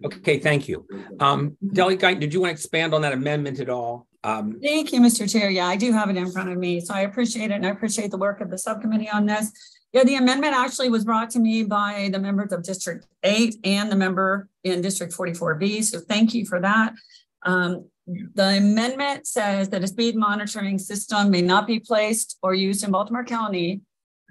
A: Okay, thank you. Um, Delegate Guyton, did you want to expand on that amendment at all? Um,
J: Thank you, Mr. Chair. Yeah, I do have it in front of me, so I appreciate it and I appreciate the work of the subcommittee on this. Yeah, the amendment actually was brought to me by the members of District Eight and the member in District forty-four B, so thank you for that. Um, the amendment says that a speed monitoring system may not be placed or used in Baltimore County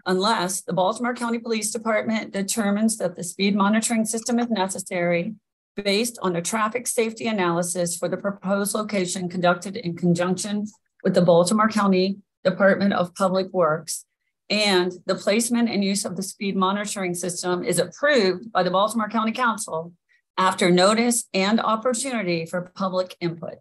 J: unless the Baltimore County Police Department determines that the speed monitoring system is necessary based on a traffic safety analysis for the proposed location conducted in conjunction with the Baltimore County Department of Public Works and the placement and use of the speed monitoring system is approved by the Baltimore County Council after notice and opportunity for public input.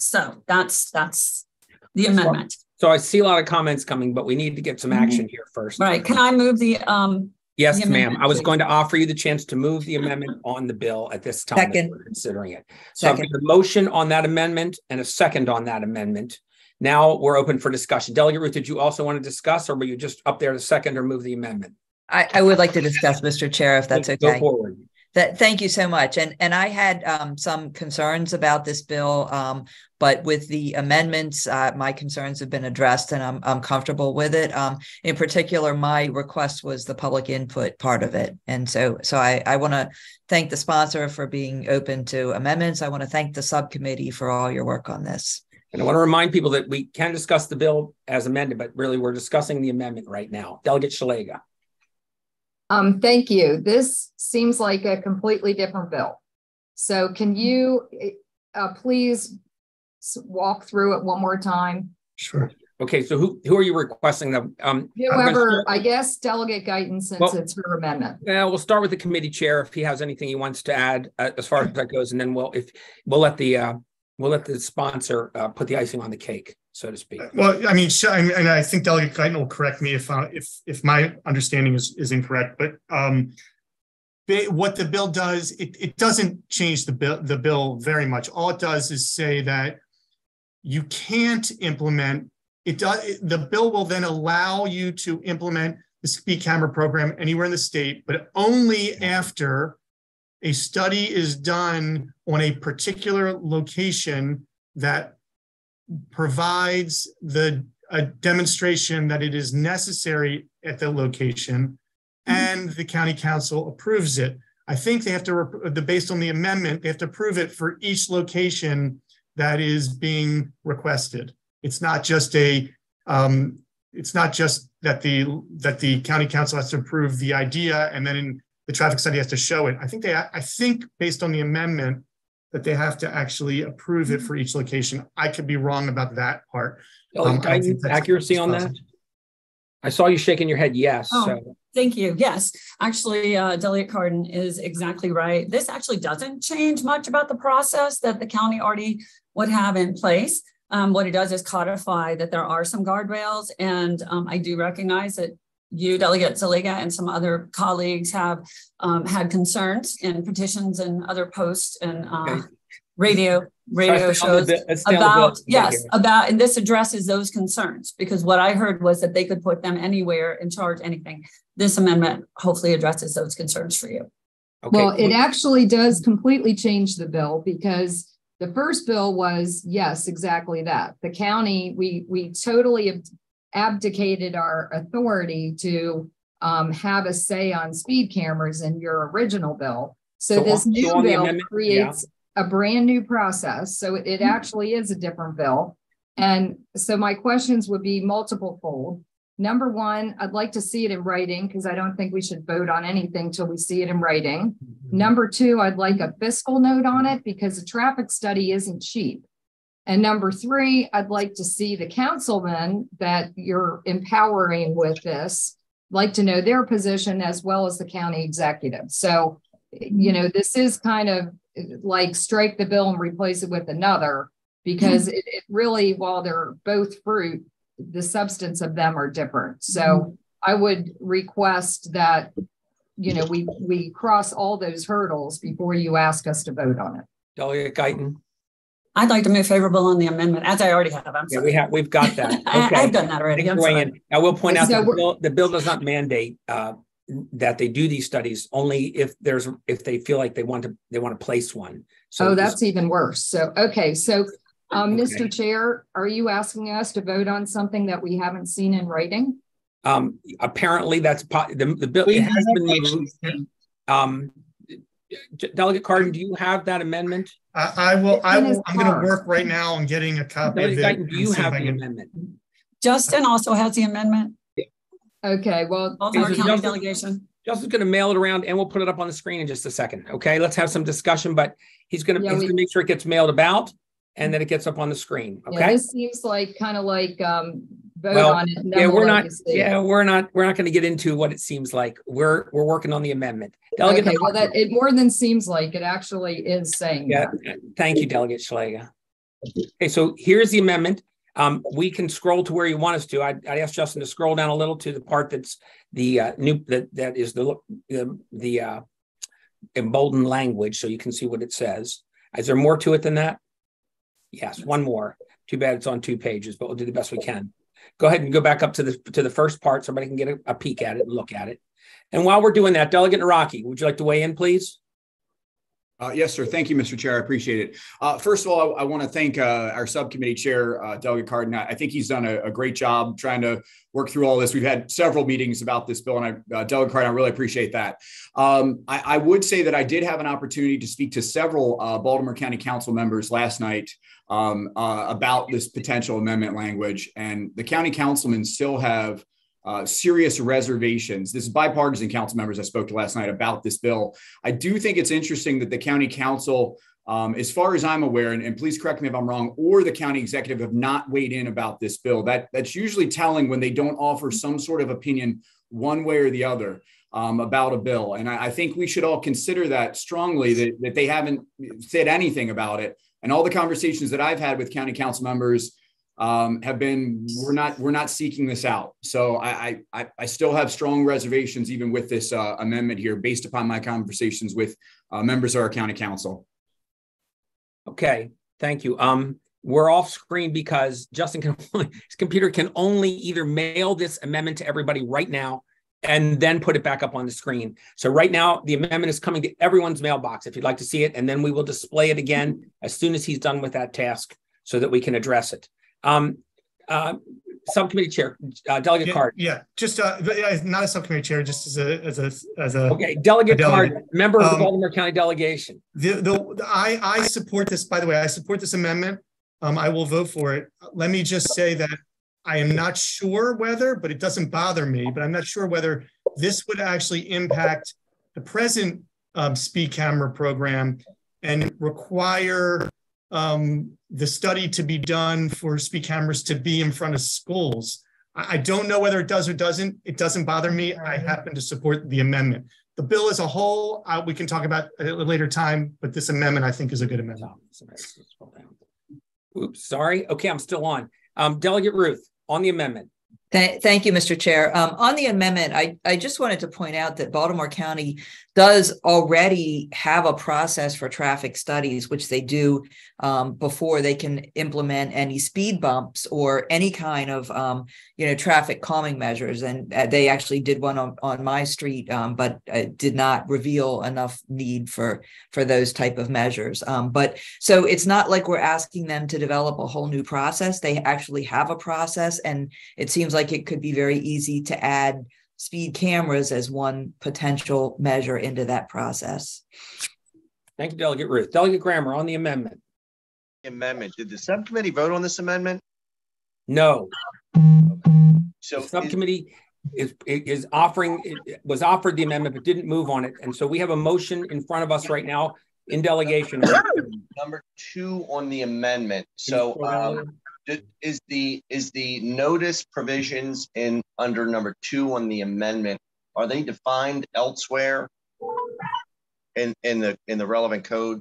J: So that's that's the amendment.
A: So I see a lot of comments coming, but we need to get some action here first.
J: Right. Can I move the um
A: Yes, ma'am. I was going to offer you the chance to move the amendment on the bill at this time.
K: Second.
A: we're Considering it. So I've got a motion on that amendment and a second on that amendment. Now we're open for discussion. Delegate Ruth, did you also want to discuss or were you just up there to second or move the amendment?
K: I, I would like to discuss, Mr. Chair, if that's okay.
A: Go forward.
K: That, thank you so much. And, and I had um, some concerns about this bill, um, but with the amendments, uh, my concerns have been addressed and I'm, I'm comfortable with it. Um, in particular, my request was the public input part of it. And so, so I, I want to thank the sponsor for being open to amendments. I want to thank the subcommittee for all your work on this.
A: And I want to remind people that we can discuss the bill as amended, but really we're discussing the amendment right now. Delegate Szeliga.
L: Um, thank you. This seems like a completely different bill. So can you, uh, please s- walk through it one more time?
F: Sure.
A: Okay, so who, who are you requesting them? um? I'm
L: Whoever,
A: start-
L: I guess Delegate Guyton, since
A: Well-
L: it's her amendment.
A: Yeah, we'll start with the committee chair if he has anything he wants to add uh, as far as that goes, and then we'll, if, we'll let the, uh, we'll let the sponsor, uh, put the icing on the cake, so to speak.
F: Well, I mean, sh- I mean, and I think Delegate Guyton will correct me if, uh, if, if my understanding is, is incorrect, but, um, ba- what the bill does, it, it doesn't change the bill, the bill very much. All it does is say that you can't implement, it does, the bill will then allow you to implement the speed camera program anywhere in the state, but only after a study is done on a particular location that provides the a demonstration that it is necessary at the location mm-hmm. and the county council approves it. I think they have to, the based on the amendment, they have to approve it for each location that is being requested. It's not just a, um, it's not just that the, that the county council has to approve the idea and then in the traffic study has to show it. I think they, I think based on the amendment, that they have to actually approve it for each location. I could be wrong about that part. Um, I
A: Guyton, Accuracy on that? I saw you shaking your head yes,
J: Oh.
A: so.
J: Thank you. Yes, actually, uh, Delegate Cardin is exactly right. This actually doesn't change much about the process that the county already would have in place. Um, what it does is codify that there are some guardrails, and um, I do recognize that you, Delegate Szeliga, and some other colleagues have um, had concerns in petitions and other posts and uh,
A: Okay.
J: radio radio
A: Let's stay on the
J: shows
A: bill- let's stay on the
J: about yes
A: here.
J: about and this addresses those concerns because what i heard was that they could put them anywhere and charge anything this amendment hopefully addresses those concerns for you
A: Okay.
L: Well, it actually does completely change the bill because the first bill was, yes, exactly that. The county, we, we totally abdicated our authority to um, have a say on speed cameras in your original bill. So
A: So
L: this
A: on-
L: new
A: on the
L: bill
A: creates yeah.
L: A brand new process. So it- it mm-hmm. actually is a different bill. And so my questions would be multiple fold. Number one, I'd like to see it in writing because I don't think we should vote on anything till we see it in writing. Mm-hmm. Number two, I'd like a fiscal note on it because a traffic study isn't cheap. And number three, I'd like to see the councilman that you're empowering with this, like to know their position as well as the county executive. So, you mm-hmm. know, this is kind of like strike the bill and replace it with another because it, it really, while they're both fruit, the substance of them are different. So I would request that, you know, we, we cross all those hurdles before you ask us to vote on it.
A: Delegate Guyton.
J: i'd like to move favorable on the amendment as i already have i'm
A: Yeah,
J: sorry
A: we have, we've got that. (laughs)
J: I,
A: Okay.
J: i've done that already I'm sorry.
A: weighing. I will point out
L: So
A: that the bill, the bill does not mandate uh, that they do these studies only if there's, if they feel like they want to, they want to place one. So
L: Oh,
A: this-
L: that's even worse. So, okay, so, um,
A: Okay.
L: Mr. Chair, are you asking us to vote on something that we haven't seen in writing?
A: Um, apparently that's po- the, the bill, it has been moved. Um, Delegate Cardin, do you have that amendment?
F: I, I will, I
L: It's in his
F: will, I'm gonna work right now on getting a copy of it.
A: Guyton, do you have the amendment?
J: justin also has the amendment
L: Okay, well,
J: baltimore
A: Is it
J: county
A: Justin?
J: delegation
A: Justin's going to mail it around and we'll put it up on the screen in just a second. Okay, let's have some discussion, but he's going to,
L: Yeah,
A: he's
L: we-
A: going to make sure it gets mailed about. and then it gets up on the screen.
L: Yeah,
A: Okay.
L: this seems like kind of like um vote
A: Well,
L: on it.
A: Yeah,
L: we'll
A: we're not,
L: you see it.
A: yeah, we're not, we're not going to get into what it seems like. We're, we're working on the amendment. Delegate,
L: Okay, well, that it more than seems like it actually is saying
A: yeah,
L: that.
A: thank you, Delegate Szeliga. Okay, so here's the amendment. Um, we can scroll to where you want us to. I'd, I'd ask Justin to scroll down a little to the part that's the uh, new, that, that is the, the, the uh, emboldened language, so you can see what it says. Is there more to it than that? Yes, one more. Too bad it's on two pages, but we'll do the best we can. Go ahead and go back up to the to the first part. Somebody can get a, a peek at it and look at it. And while we're doing that, Delegate Nawrocki, would you like to weigh in, please?
D: Uh, yes, sir. Thank you, Mr. Chair. I appreciate it. Uh, first of all, I, I want to thank uh, our subcommittee chair, uh, Delegate Cardin. I, I think he's done a, a, great job trying to work through all this. We've had several meetings about this bill, and I, uh, Delegate Cardin, I really appreciate that. Um, I, I, would say that I did have an opportunity to speak to several uh, Baltimore County Council members last night um, about this potential amendment language, and the county councilmen still have uh, serious reservations. This is bipartisan council members I spoke to last night about this bill. I do think it's interesting that the county council, um, as far as I'm aware, and, and, please correct me if I'm wrong, or the county executive have not weighed in about this bill. That that's usually telling when they don't offer some sort of opinion one way or the other. Um, about a bill. And I, I, think we should all consider that strongly that, that they haven't said anything about it. And all the conversations that I've had with county council members um, have been we're not we're not seeking this out. So I I, I still have strong reservations even with this uh, amendment here, based upon my conversations with uh, members of our county council.
A: Okay, thank you. Um, we're off screen because Justin can (laughs) his computer can only either mail this amendment to everybody right now and then put it back up on the screen. So right now the amendment is coming to everyone's mailbox if you'd like to see it, and then we will display it again as soon as he's done with that task so that we can address it. Um, uh, subcommittee chair, uh, delegate
F: yeah,
A: card.
F: Yeah, just uh, not a subcommittee chair, just as a as a as a
A: okay delegate,
F: a delegate.
A: card, member of the
F: Um,
A: Baltimore County delegation.
F: The, the the I I support this. By the way, I support this amendment. Um, I will vote for it. Let me just say that I am not sure whether, but it doesn't bother me. But I'm not sure whether this would actually impact the present um, speed camera program and require um, the study to be done for speed cameras to be in front of schools. I, I don't know whether it does or doesn't. It doesn't bother me. I happen to support the amendment. The bill as a whole, uh, we can talk about at a later time, but this amendment I think is a good amendment.
A: Oops, sorry. Okay, I'm still on. Um, Delegate Ruth, on the amendment.
K: Th- thank you, Mr. Chair. Um, on the amendment, I, I just wanted to point out that Baltimore County does already have a process for traffic studies, which they do um, before they can implement any speed bumps or any kind of um, you know traffic calming measures. And uh, they actually did one on, on my street, um, but did not reveal enough need for for those type of measures. Um, but so it's not like we're asking them to develop a whole new process. They actually have a process, and it seems like it could be very easy to add speed cameras as one potential measure into that process.
A: Thank you, Delegate Ruth. Delegate Grammer on the amendment.
M: Amendment. Did the subcommittee vote on this amendment?
A: No.
M: So
A: the subcommittee is, is offering it was offered the amendment but didn't move on it, and so we have a motion in front of us right now in delegation.
M: Number two on the amendment. So um, is the is the notice provisions in under number two on the amendment are they defined elsewhere in in the in the relevant code?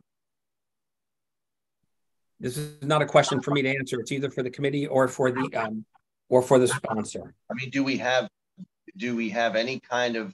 A: This is not a question for me to answer. It's either for the committee or for the um or for the sponsor.
M: I mean do we have do we have any kind of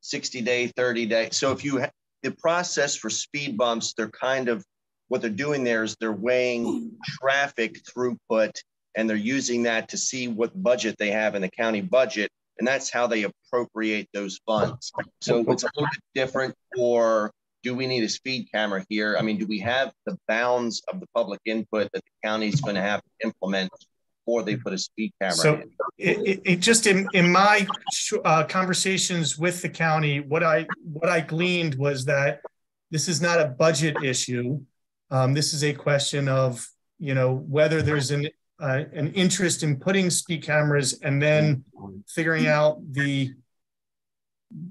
M: 60 day 30 day? So if you the process for speed bumps they're kind of what they're doing there is they're weighing traffic throughput and they're using that to see what budget they have in the county budget and that's how they appropriate those funds. So it's a little bit different for do we need a speed camera here? I mean do we have the bounds of the public input that the county's going to have to implement before they put a speed camera
F: so it, it just in, in my uh, conversations with the county what i what i gleaned was that this is not a budget issue um, this is a question of you know whether there's an uh, an interest in putting speed cameras and then figuring out the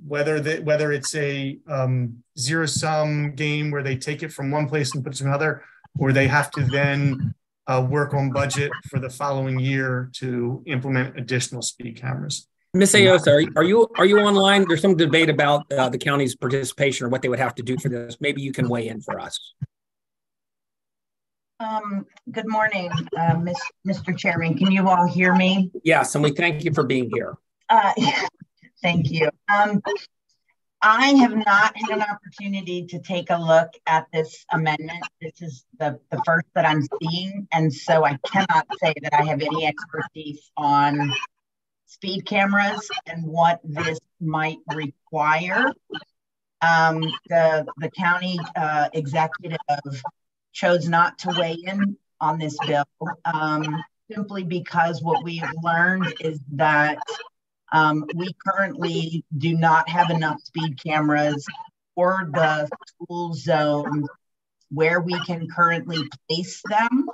F: whether that whether it's a um, zero sum game where they take it from one place and put it to another, or they have to then uh, work on budget for the following year to implement additional speed cameras.
A: Ms. Are, are you are you online? There's some debate about uh, the county's participation or what they would have to do for this. Maybe you can weigh in for us.
N: Um, good morning, uh, Ms., Mr. Chairman. Can you all hear me?
A: Yes, and we thank you for being here.
N: Uh, (laughs) thank you. Um, I have not had an opportunity to take a look at this amendment. This is the, the first that I'm seeing. And so I cannot say that I have any expertise on speed cameras and what this might require. Um, the, the county uh, executive chose not to weigh in on this bill um, simply because what we have learned is that um, we currently do not have enough speed cameras for the school zone where we can currently place them.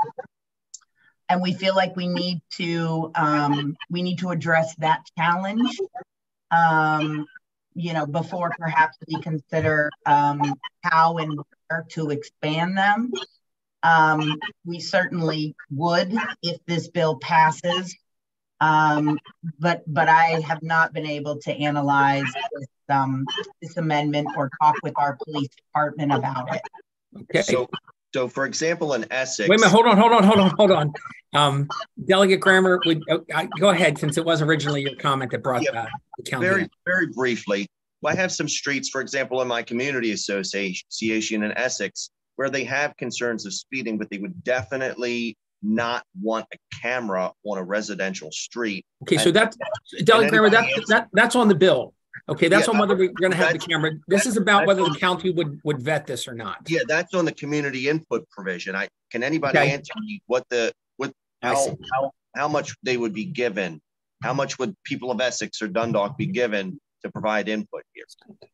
N: And we feel like we need to um, we need to address that challenge, um, you know, before perhaps we consider um, how and where to expand them. Um, we certainly would if this bill passes um, but but I have not been able to analyze this, um, this amendment or talk with our police department about it.
A: Okay.
M: So, so for example, in Essex.
A: Wait a minute. Hold on. Hold on. Hold on. Hold on. Um, Delegate Grammer, would uh, go ahead since it was originally your comment that brought uh, the county.
M: Very
A: in.
M: very briefly. I have some streets, for example, in my community association in Essex, where they have concerns of speeding, but they would definitely not want a camera on a residential street.
A: Okay, so that's that, that that's on the bill. Okay, that's yeah, on whether we're going to have the camera. This is about whether the county would would vet this or not.
M: Yeah, that's on the community input provision. I can anybody okay. answer me what the what how, how how much they would be given? How much would people of Essex or Dundalk be given to provide input here.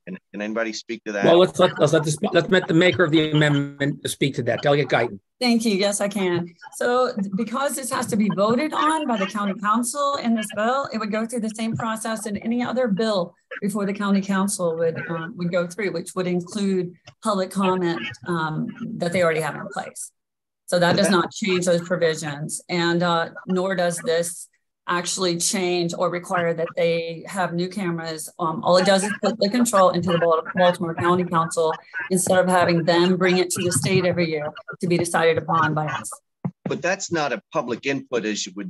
M: Can, can anybody speak to that?
A: Well, let's let, let's let this, let's let the maker of the amendment speak to that. Delegate Guyton.
J: Thank you. Yes, I can. So because this has to be voted on by the county council in this bill, it would go through the same process in any other bill before the county council would um, would go through, which would include public comment um, that they already have in place. So that does not change those provisions, and uh, nor does this actually change or require that they have new cameras. Um, all it does is put the control into the Baltimore County Council instead of having them bring it to the state every year to be decided upon by us.
M: But that's not a public input as would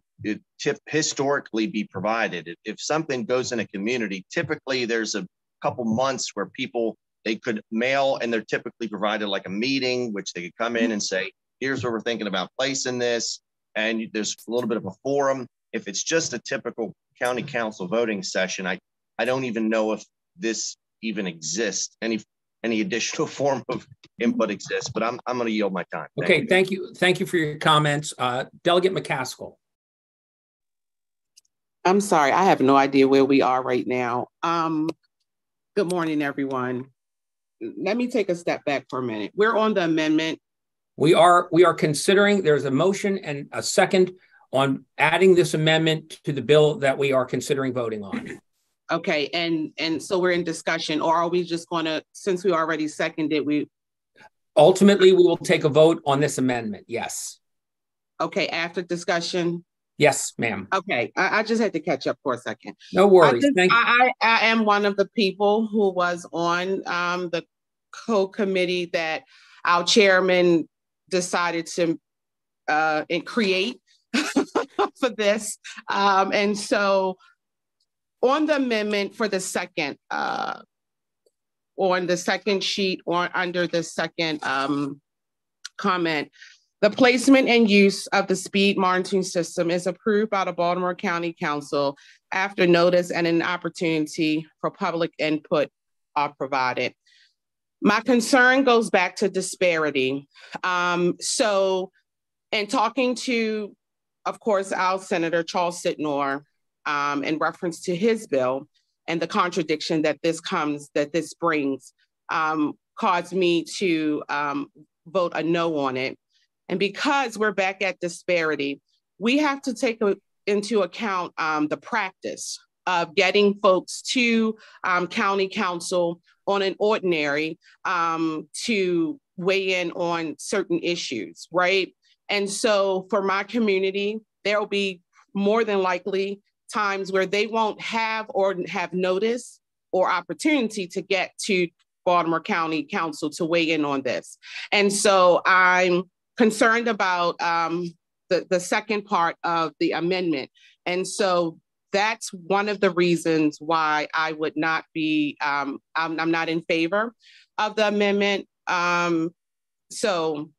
M: tip historically be provided. If something goes in a community, typically there's a couple months where people they could mail and they're typically provided like a meeting, which they could come in and say, here's what we're thinking about placing this. And there's a little bit of a forum if it's just a typical county council voting session, I, I don't even know if this even exists. Any any additional (laughs) form of input exists, but I'm I'm going to yield my time.
A: Thank okay, you. thank you, thank you for your comments, uh, Delegate McCaskill.
O: I'm sorry, I have no idea where we are right now. Um, good morning, everyone. Let me take a step back for a minute. We're on the amendment.
A: We are we are considering. There's a motion and a second on adding this amendment to the bill that we are considering voting on.
O: Okay, and and so we're in discussion, or are we just going to, since we already seconded, we?
A: Ultimately, we will take a vote on this amendment. Yes.
O: Okay, after discussion.
A: Yes, ma'am.
O: Okay, I, I, just had to catch up for a second.
A: No worries.
O: I, just, I, I, am one of the people who was on um, the co-committee that our chairman decided to uh, and create (laughs) for this. Um, and so on the amendment for the second, uh, on the second sheet or under the second um, comment, the placement and use of the speed monitoring system is approved by the Baltimore County Council after notice and an opportunity for public input are provided. My concern goes back to disparity. Um, so, in talking to of course, our Senator Charles Sydnor, um, in reference to his bill and the contradiction that this comes, that this brings, um, caused me to um, vote a no on it. And because we're back at disparity, we have to take a, into account um, the practice of getting folks to um, county council on an ordinary um, to weigh in on certain issues, right? And so for my community, there will be more than likely times where they won't have or have notice or opportunity to get to Baltimore County Council to weigh in on this. And so I'm concerned about um, the, the second part of the amendment. And so that's one of the reasons why I would not be, um, I'm, I'm, not in favor of the amendment. Um, so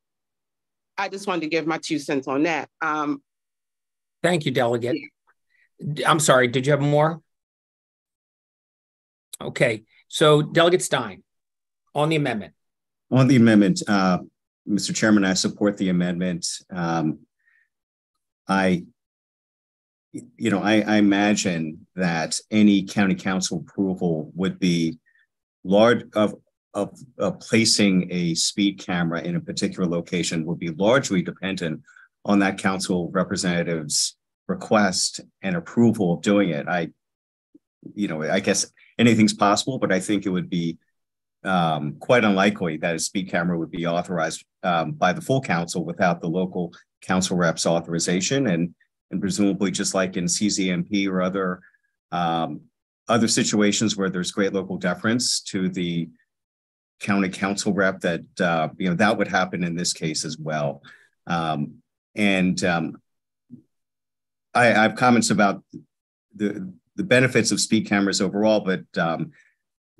O: I just wanted to give my two cents on that. Um,
A: Thank you, Delegate. I'm sorry, did you have more? Okay, so Delegate Stein, on the amendment.
E: On the amendment, uh, Mr. Chairman, I support the amendment. Um, I, you know, I, I, imagine that any county council approval would be large of, of, of placing a speed camera in a particular location would be largely dependent on that council representative's request and approval of doing it. I, you know, I guess anything's possible, but I think it would be um, quite unlikely that a speed camera would be authorized um, by the full council without the local council reps authorization and and presumably just like in CZMP or other um, other situations where there's great local deference to the county council rep that uh, you know that would happen in this case as well um, and um, I, I, have comments about the the benefits of speed cameras overall but um,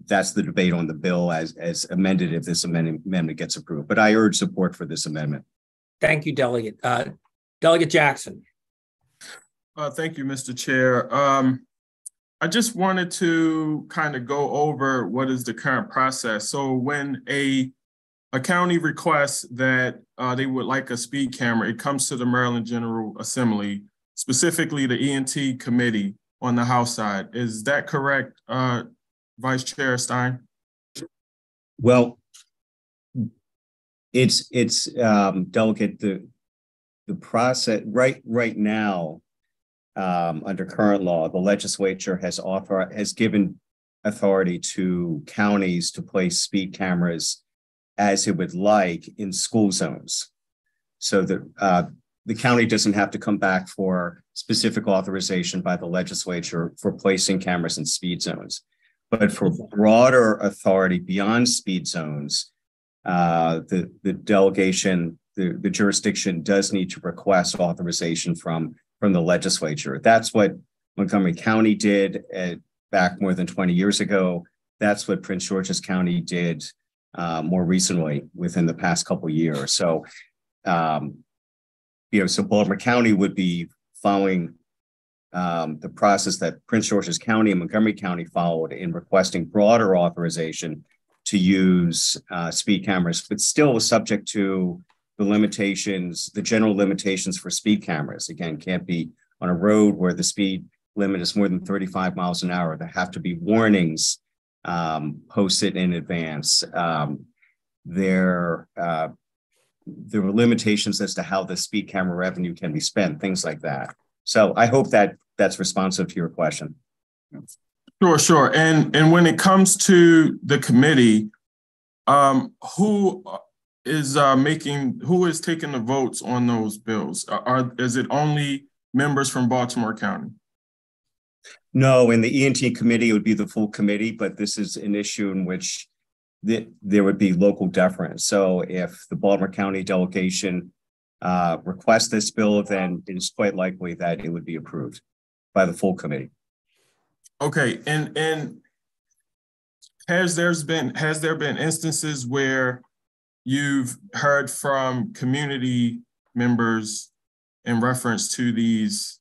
E: that's the debate on the bill as, as amended if this amendment, amendment gets approved. But I urge support for this amendment.
A: Thank you, Delegate. Uh, Delegate Jackson.
P: Uh, thank you, Mr. Chair. Um, I just wanted to kind of go over what is the current process. So when a a county requests that uh, they would like a speed camera, it comes to the Maryland General Assembly, specifically the ENT committee on the House side. Is that correct, uh, Vice Chair Stein?
E: Well, it's it's um, delicate. The the process right right now um, under current law, the legislature has author has given authority to counties to place speed cameras as it would like in school zones, so that uh, the county doesn't have to come back for specific authorization by the legislature for placing cameras in speed zones. But for broader authority beyond speed zones, uh, the, the delegation, the, the jurisdiction does need to request authorization from, from the legislature. That's what Montgomery County did at, back more than 20 years ago. That's what Prince George's County did uh, more recently within the past couple years. So, um, you know, so Baltimore County would be following um, the process that Prince George's County and Montgomery County followed in requesting broader authorization to use uh, speed cameras, but still was subject to the limitations, the general limitations for speed cameras. Again, can't be on a road where the speed limit is more than 35 miles an hour. There have to be warnings um, posted in advance. Um, there, uh, there were limitations as to how the speed camera revenue can be spent, things like that. So I hope that that's responsive to your question.
P: Sure, sure. And and when it comes to the committee, um, who is uh, making who is taking the votes on those bills? Are is it only members from Baltimore County?
E: No, in the ENT committee, it would be the full committee, but this is an issue in which the, there would be local deference. So if the Baltimore County delegation uh, request this bill, then it is quite likely that it would be approved by the full committee.
P: Okay, and and has there's been has there been instances where you've heard from community members in reference to these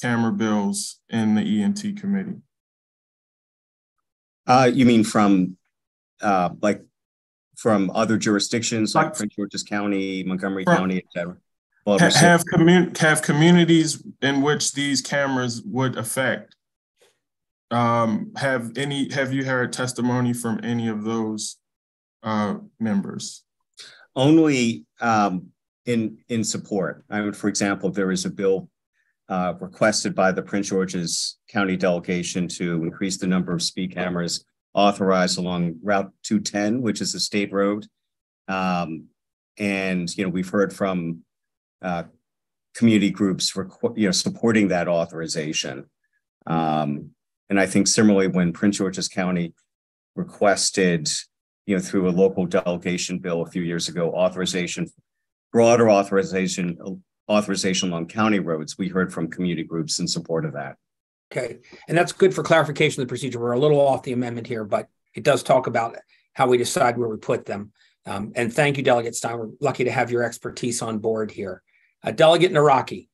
P: camera bills in the ENT committee?
E: Uh, you mean from uh, like from other jurisdictions like, like Prince George's County, Montgomery from, County, etc.
P: Have have, commun- have communities in which these cameras would affect. Um, have any? Have you heard testimony from any of those uh, members?
E: Only um, in in support. I mean, for example, there is a bill uh, requested by the Prince George's County delegation to increase the number of speed cameras authorized along Route 210, which is a state road. Um, and you know, we've heard from uh, community groups, you know, supporting that authorization. Um, and I think similarly, when Prince George's County requested, you know, through a local delegation bill a few years ago, authorization, broader authorization, authorization along county roads, we heard from community groups in support of that.
A: Okay, and that's good for clarification of the procedure. We're a little off the amendment here, but it does talk about how we decide where we put them. Um, and thank you, Delegate Stein. We're lucky to have your expertise on board here. Uh, Delegate Nawrocki.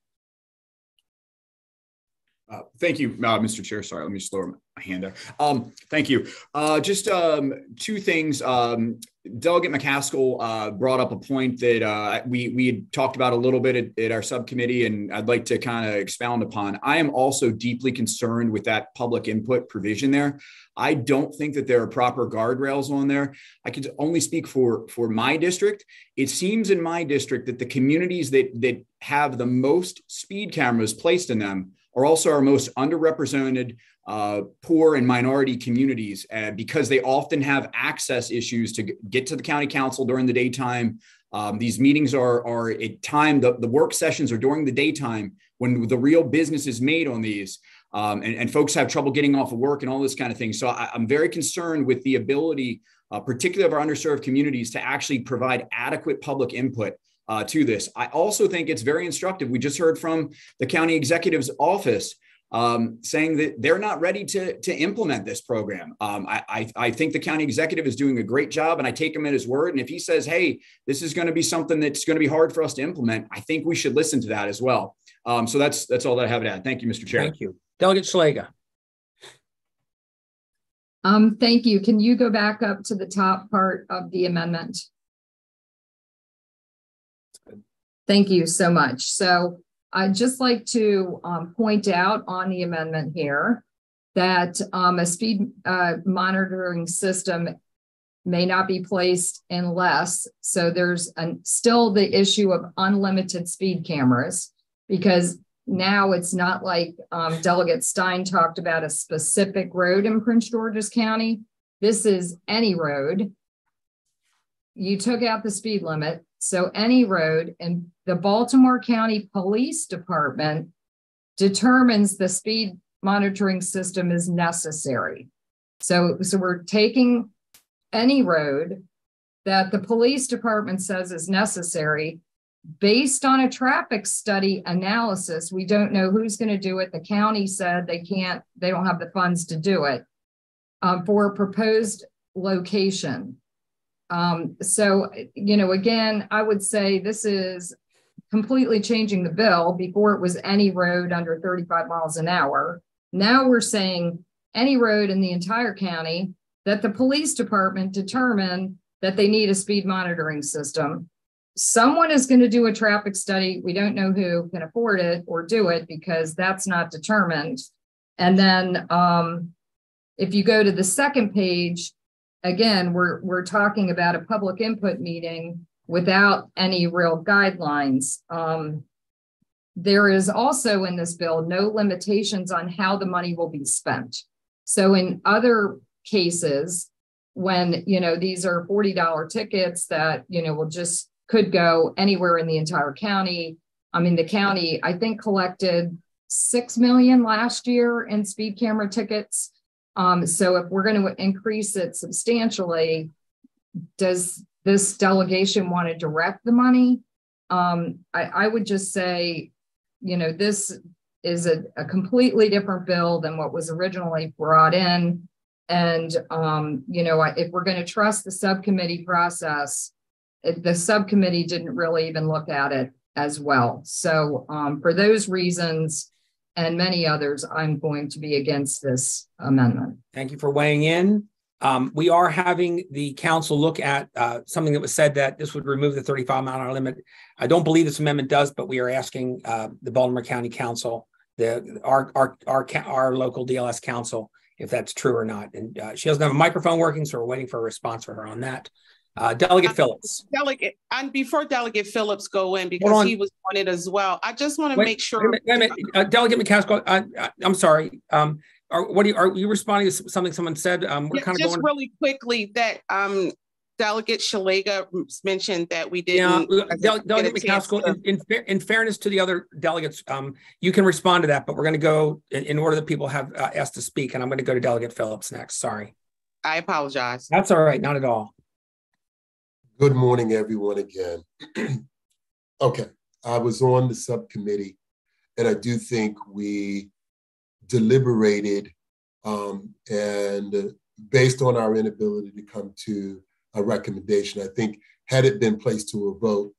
D: Uh, thank you, uh, Mr. Chair. Sorry, let me just lower my hand there. Um, thank you. Uh, just um, two things. Um, Delegate McCaskill uh, brought up a point that uh, we we had talked about a little bit at, at our subcommittee, and I'd like to kind of expound upon. I am also deeply concerned with that public input provision there. I don't think that there are proper guardrails on there. I could only speak for for my district. It seems in my district that the communities that that have the most speed cameras placed in them are also our most underrepresented uh, poor and minority communities uh, because they often have access issues to get to the county council during the daytime. Um, these meetings are, are at time, the, the work sessions are during the daytime when the real business is made on these. Um, and, and, folks have trouble getting off of work and all this kind of thing. So I, am very concerned with the ability, uh, particularly of our underserved communities, to actually provide adequate public input uh, to this. I also think it's very instructive. We just heard from the county executive's office um, saying that they're not ready to, to implement this program. Um, I, I, I, think the county executive is doing a great job and I take him at his word. And if he says, hey, this is going to be something that's going to be hard for us to implement, I think we should listen to that as well. Um, so that's that's all that I have to add. Thank you, Mr. Chair.
A: Thank you. Delegate Szeliga.
L: Um, thank you. Can you go back up to the top part of the amendment? Thank you so much. So I'd just like to um, point out on the amendment here that um, a speed uh, monitoring system may not be placed unless, so there's an, still the issue of unlimited speed cameras because now it's not like um, Delegate Stein talked about a specific road in Prince George's County. This is any road. You took out the speed limit. So any road and the Baltimore County Police Department determines the speed monitoring system is necessary. So, so we're taking any road that the police department says is necessary based on a traffic study analysis. We don't know who's going to do it. The county said they can't, they don't have the funds to do it um, for a proposed location. Um, so, you know, again, I would say this is completely changing the bill. Before it was any road under 35 miles an hour. Now we're saying any road in the entire county that the police department determine that they need a speed monitoring system. Someone is going to do a traffic study. We don't know who can afford it or do it because that's not determined. And then um, if you go to the second page, again, we're we're talking about a public input meeting without any real guidelines. Um, there is also in this bill no limitations on how the money will be spent. So in other cases, when you know these are $40 tickets that you know will just could go anywhere in the entire county. I mean, the county, I think, collected six million last year in speed camera tickets. Um, so if we're going to increase it substantially, does this delegation want to direct the money? Um, I, I, would just say, you know, this is a, a, completely different bill than what was originally brought in. And, um, you know, if we're going to trust the subcommittee process, the subcommittee didn't really even look at it as well. So um, for those reasons, and many others, I'm going to be against this amendment.
A: Thank you for weighing in. Um, we are having the counsel look at uh, something that was said that this would remove the 35 mile hour limit. I don't believe this amendment does, but we are asking uh, the Baltimore County Council, the our our our our local DLS counsel, if that's true or not. And uh, she doesn't have a microphone working, so we're waiting for a response for her on that. Uh, Delegate Phillips.
O: Delegate, and before Delegate Phillips go in, because he was on it as well, I just want to make sure.
A: Wait, wait, uh, Delegate McCaskill, uh, I'm sorry. Um, are, what are you, are you responding to something someone said? Um,
O: we're yeah, kind of just going... really quickly that um, Delegate Szeliga mentioned that we didn't.
A: Yeah, Del- Delegate McCaskill,
O: to-
A: in, in, in fairness to the other delegates, um, you can respond to that, but we're going to go in, in order that people have uh, asked to speak, and I'm going to go to Delegate Phillips next. Sorry.
O: I apologize.
A: That's all right. Not at all.
G: Good morning, everyone, again. (clears throat) okay, I was on the subcommittee, and I do think we deliberated um, and based on our inability to come to a recommendation, I think had it been placed to a vote,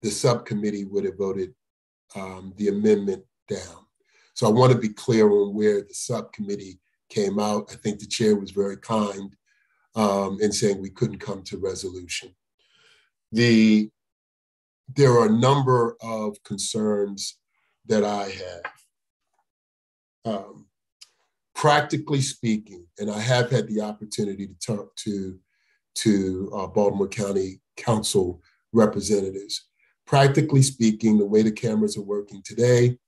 G: the subcommittee would have voted um, the amendment down. So I want to be clear on where the subcommittee came out. I think the chair was very kind um, in saying we couldn't come to resolution. The there are a number of concerns that I have. Um, practically speaking, and I have had the opportunity to talk to to uh, Baltimore County Council representatives. Practically speaking, the way the cameras are working today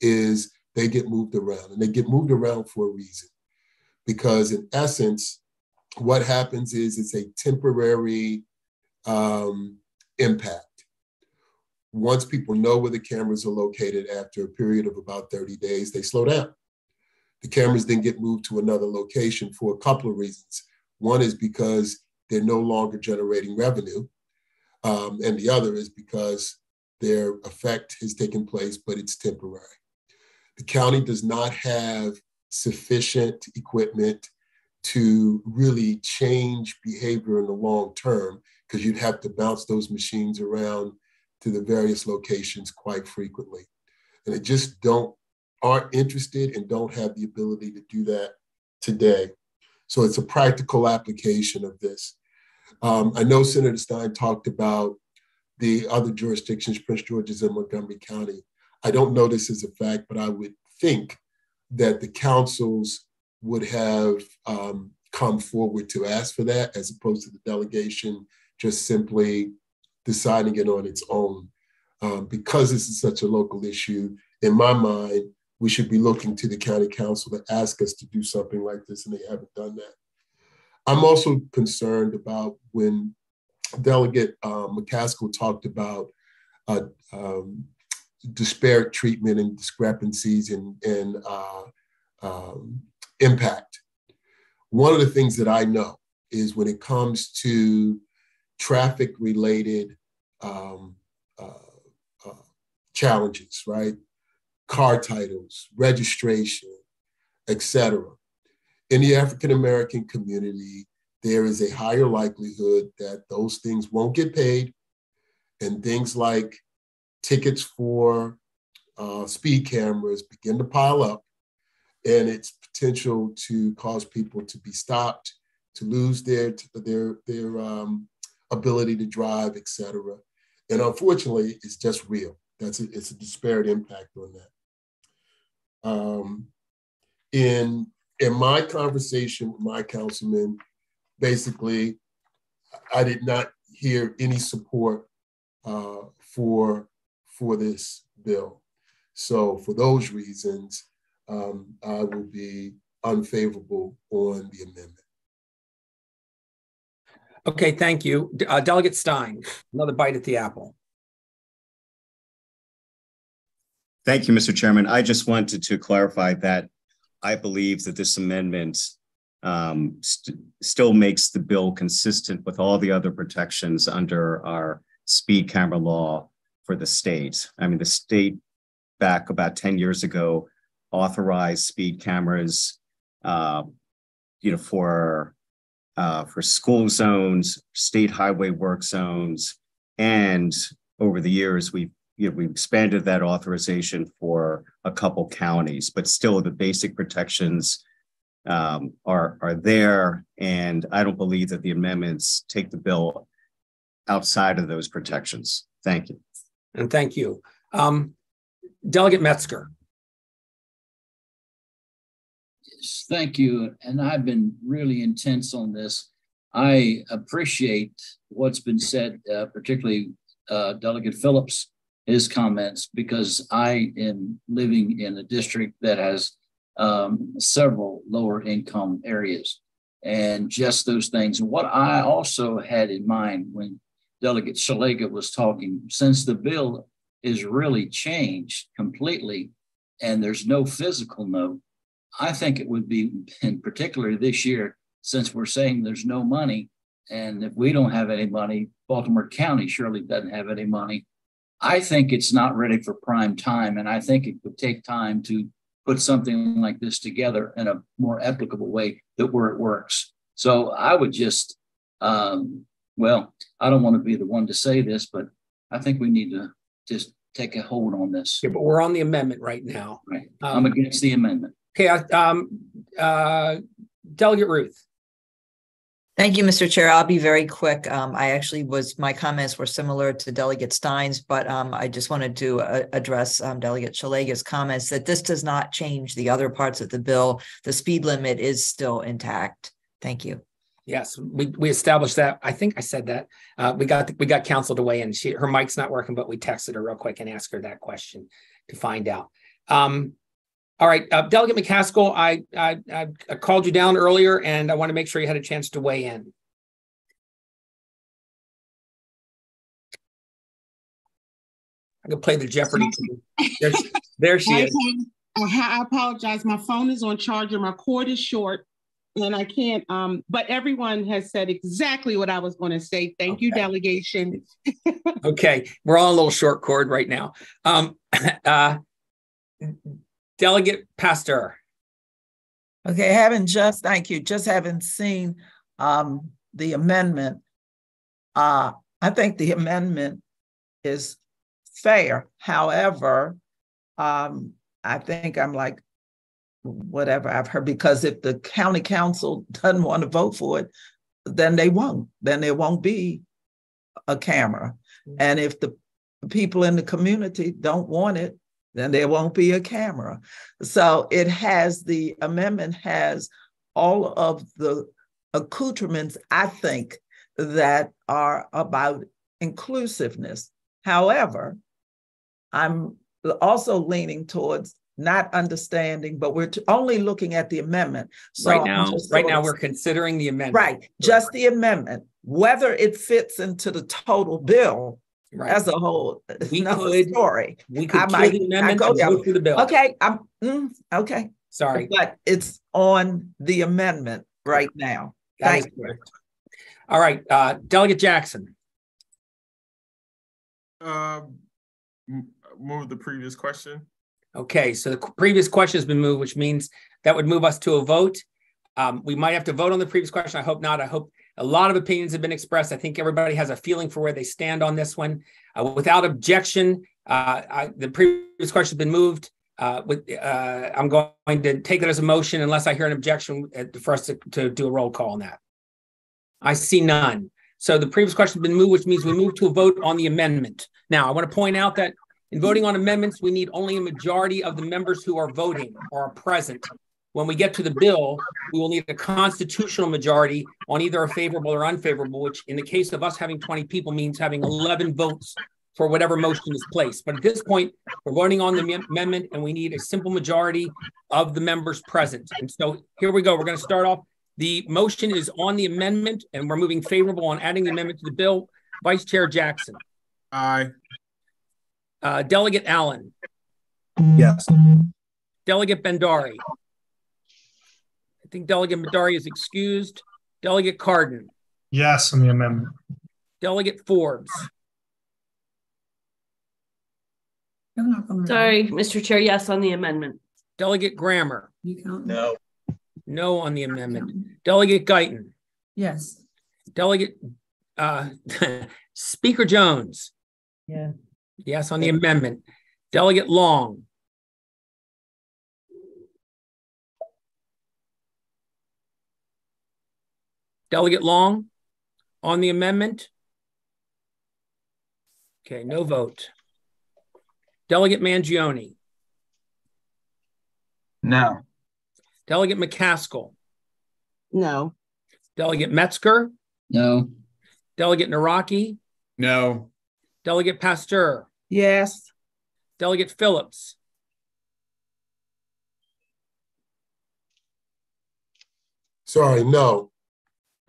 G: is they get moved around, and they get moved around for a reason. Because in essence, what happens is it's a temporary um, impact. Once people know where the cameras are located after a period of about 30 days, they slow down. The cameras then get moved to another location for a couple of reasons. One is because they're no longer generating revenue, um, and the other is because their effect has taken place, but it's temporary. The county does not have sufficient equipment to really change behavior in the long term because you'd have to bounce those machines around to the various locations quite frequently. And they just don't aren't interested and don't have the ability to do that today. So it's a practical application of this. Um, I know Senator Stein talked about the other jurisdictions, Prince George's and Montgomery County. I don't know this as a fact, but I would think that the councils would have um, come forward to ask for that as opposed to the delegation just simply deciding it on its own. Um, because this is such a local issue, in my mind, we should be looking to the county council to ask us to do something like this, and they haven't done that. I'm also concerned about when Delegate uh, McCaskill talked about uh, um, disparate treatment and discrepancies in uh, um, impact. One of the things that I know is when it comes to traffic related um, uh, uh, challenges, right? Car titles, registration, etc. In the African American community, there is a higher likelihood that those things won't get paid, and things like tickets for uh, speed cameras begin to pile up, and its potential to cause people to be stopped, to lose their their their um, ability to drive, etc. And unfortunately, it's just real. That's a, it's a disparate impact on that. Um, in in my conversation with my councilman, basically, I did not hear any support uh, for for this bill. So for those reasons, um, I will be unfavorable on the amendment.
A: Okay, thank you. Uh, Delegate Stein, another bite at the apple.
E: Thank you, Mr. Chairman. I just wanted to clarify that I believe that this amendment um, st- still makes the bill consistent with all the other protections under our speed camera law for the state. I mean, the state back about 10 years ago authorized speed cameras, uh, you know, for uh, for school zones, state highway work zones, and over the years we've you know, we expanded that authorization for a couple counties, but still the basic protections um, are are there, and I don't believe that the amendments take the bill outside of those protections. Thank you.
A: And thank you. Um, Delegate Metzger.
Q: Thank you. And I've been really intense on this. I appreciate what's been said, uh, particularly uh, Delegate Phillips, his comments, because I am living in a district that has um, several lower income areas. and just those things. And what I also had in mind when Delegate Szeliga was talking, since the bill is really changed completely and there's no fiscal note, I think it would be, in particular this year, since we're saying there's no money, and if we don't have any money, Baltimore County surely doesn't have any money. I think it's not ready for prime time, and I think it would take time to put something like this together in a more applicable way that where it works. So I would just, um, well, I don't want to be the one to say this, but I think we need to just take a hold on this.
A: Yeah, but we're on the amendment right now.
Q: Right. I'm against the amendment.
A: Okay, um, uh, Delegate Ruth.
K: Thank you, Mr. Chair. I'll be very quick. Um, I actually was, my comments were similar to Delegate Stein's, but um, I just wanted to uh, address um, Delegate Szeliga's comments that this does not change the other parts of the bill. The speed limit is still intact. Thank you.
A: Yes, we, we established that. I think I said that. Uh, we got we got counsel to weigh in. She her mic's not working, but we texted her real quick and asked her that question to find out. Um, all right, uh, Delegate McCaskill, I, I, I called you down earlier, and I want to make sure you had a chance to weigh in. I can play the Jeopardy. there, there she is.
O: I apologize. My phone is on charger. My cord is short, and I can't. Um, but everyone has said exactly what I was going to say. Thank okay. you, delegation.
A: okay, we're on a little short cord right now. Um, (clears throat) uh, Delegate Pasteur.
I: Okay, having just, thank you, just having seen um, the amendment, uh, I think the amendment is fair. However, um, I think I'm like, whatever I've heard, because if the county council (laughs) doesn't want to vote for it, then they won't. Then there won't be a camera. Mm-hmm. And if the people in the community don't want it, then there won't be a camera. So it has the amendment has all of the accoutrements, I think, that are about inclusiveness. However, I'm also leaning towards not understanding, but we're only looking at the amendment.
A: So right now, right now we're considering the amendment.
I: Right, just the amendment. Whether it fits into the total bill Right. As a whole, (laughs) we another could, story.
A: We could I might, the amendment go, go through the bill.
I: Okay, I'm mm, okay.
A: Sorry,
I: but it's on the amendment right now. Thank you.
A: Correct. All right, uh, Delegate Jackson.
P: Uh, move the previous question.
A: Okay, so the previous question has been moved, which means that would move us to a vote. Um, we might have to vote on the previous question. I hope not. I hope a lot of opinions have been expressed. I think everybody has a feeling for where they stand on this one. Uh, without objection, uh, I, the previous question has been moved. Uh, with, uh, I'm going to take it as a motion unless I hear an objection uh, for us to, to do a roll call on that. I see none. So the previous question has been moved, which means we move to a vote on the amendment. Now, I want to point out that in voting on amendments, we need only a majority of the members who are voting or are present when we get to the bill, we will need a constitutional majority on either a favorable or unfavorable, which in the case of us having 20 people means having 11 votes for whatever motion is placed. But at this point, we're voting on the amendment and we need a simple majority of the members present. And so here we go. We're going to start off. The motion is on the amendment and we're moving favorable on adding the amendment to the bill. Vice Chair Jackson.
P: Aye.
A: Uh, Delegate Allen.
E: Yes.
A: Delegate Bhandari think Delegate Bhandari is excused. Delegate Cardin.
F: Yes on the amendment.
A: Delegate Forbes.
H: Sorry, Mr. Chair, yes on the amendment.
A: Delegate Grammer.
M: No.
A: No on the amendment. Delegate Guyton.
J: Yes.
A: Delegate uh, (laughs) Speaker Jones.
J: Yeah.
A: Yes on the amendment. Delegate Long. Delegate Long on the amendment? Okay, no vote. Delegate Mangione?
E: No.
A: Delegate McCaskill?
O: No.
A: Delegate Metzger?
Q: No.
A: Delegate Nawrocki?
D: No.
A: Delegate Pasteur?
I: Yes.
A: Delegate Phillips?
G: Sorry, no.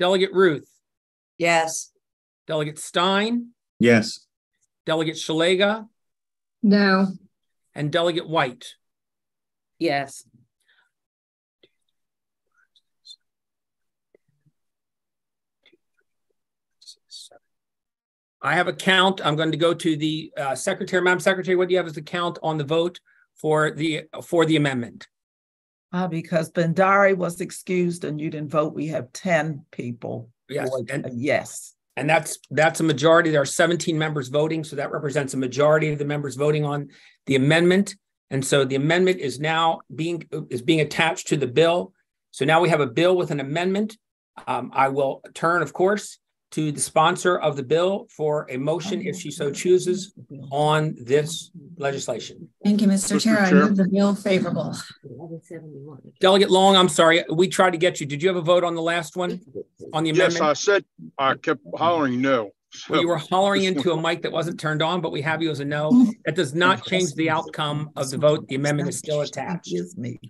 A: Delegate Ruth,
K: Yes.
A: Delegate Stein,
E: Yes.
A: Delegate Szeliga,
L: No.
A: and Delegate White.
K: Yes.
A: I have a count. I'm going to go to the uh, secretary. Madam Secretary, what do you have as the count on the vote for the for the amendment?
I: Uh, because Bhandari was excused and you didn't vote, we have ten people.
A: Yes, and-
I: Yes.
A: And that's that's a majority. There are 17 members voting, so that represents a majority of the members voting on the amendment. And so the amendment is now being is being attached to the bill. So now we have a bill with an amendment. Um, I will turn, of course, to the sponsor of the bill for a motion, if she so chooses, on this legislation.
J: Thank you, Mr.
R: Mr.
J: Chair. I
R: Chair.
J: move the bill favorable.
A: Delegate Long, I'm sorry, we tried to get you. Did you have a vote on the last one? On the amendment?
R: Yes, I said, I kept hollering no.
A: Well, you were hollering into a mic that wasn't turned on, but we have you as a no. That does not change the outcome of the vote. The amendment is still attached.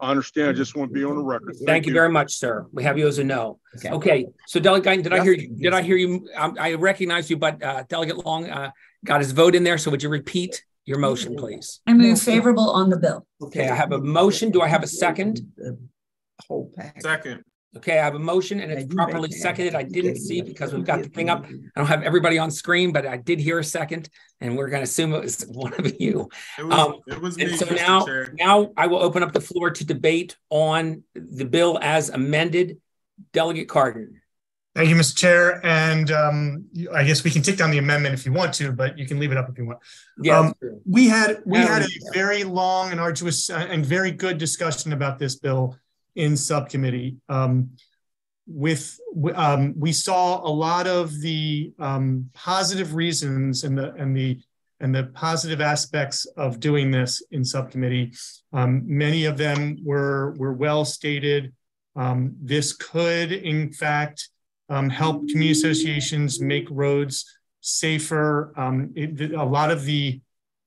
R: I understand. I just want to be on the record.
A: Thank you very much, sir. We have you as a no. Okay, so Delegate, Guyton, did I hear, you? did I hear you? Um, I recognize you, but uh, Delegate Long uh, got his vote in there. So would you repeat your motion, please?
J: I move favorable on the bill.
A: Okay, I have a motion. Do I have a second?
I: Whole pack.
P: Second.
A: Okay, I have a motion and it's properly seconded. I didn't see because we've got the thing up. I don't have everybody on screen, but I did hear a second and we're going to assume it was (laughs) one of you.
P: It was,
A: Um,
P: it was
A: And
P: me,
A: so
P: Mr.
A: now,
P: Chair.
A: now I will open up the floor to debate on the bill as amended. Delegate Cardin.
F: Thank you, Mr. Chair. And um, I guess we can take down the amendment if you want to, but you can leave it up if you want.
A: Yeah,
F: Um, we had we
A: Yeah,
F: had a
A: we-
F: very long and arduous uh, and very good discussion about this bill in subcommittee. Um, with um, we saw a lot of the um, positive reasons and the and the and the positive aspects of doing this in subcommittee. Um, many of them were were well stated. Um, this could, in fact, um, help community associations make roads safer. It, a lot of the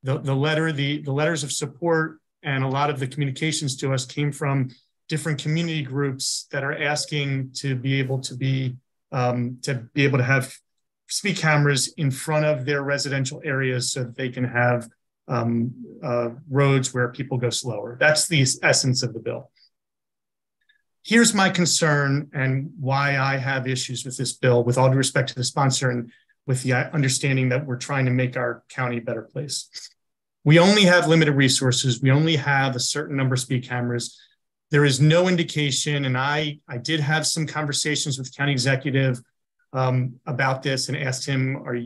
F: the, the letter, the, the letters of support and a lot of the communications to us came from different community groups that are asking to be able to be um, to be able to have speed cameras in front of their residential areas so that they can have um, uh, roads where people go slower. That's the essence of the bill. Here's my concern and why I have issues with this bill, with all due respect to the sponsor and with the understanding that we're trying to make our county a better place. We only have limited resources. We only have a certain number of speed cameras. There is no indication, and I, I did have some conversations with county executive um, about this and asked him, are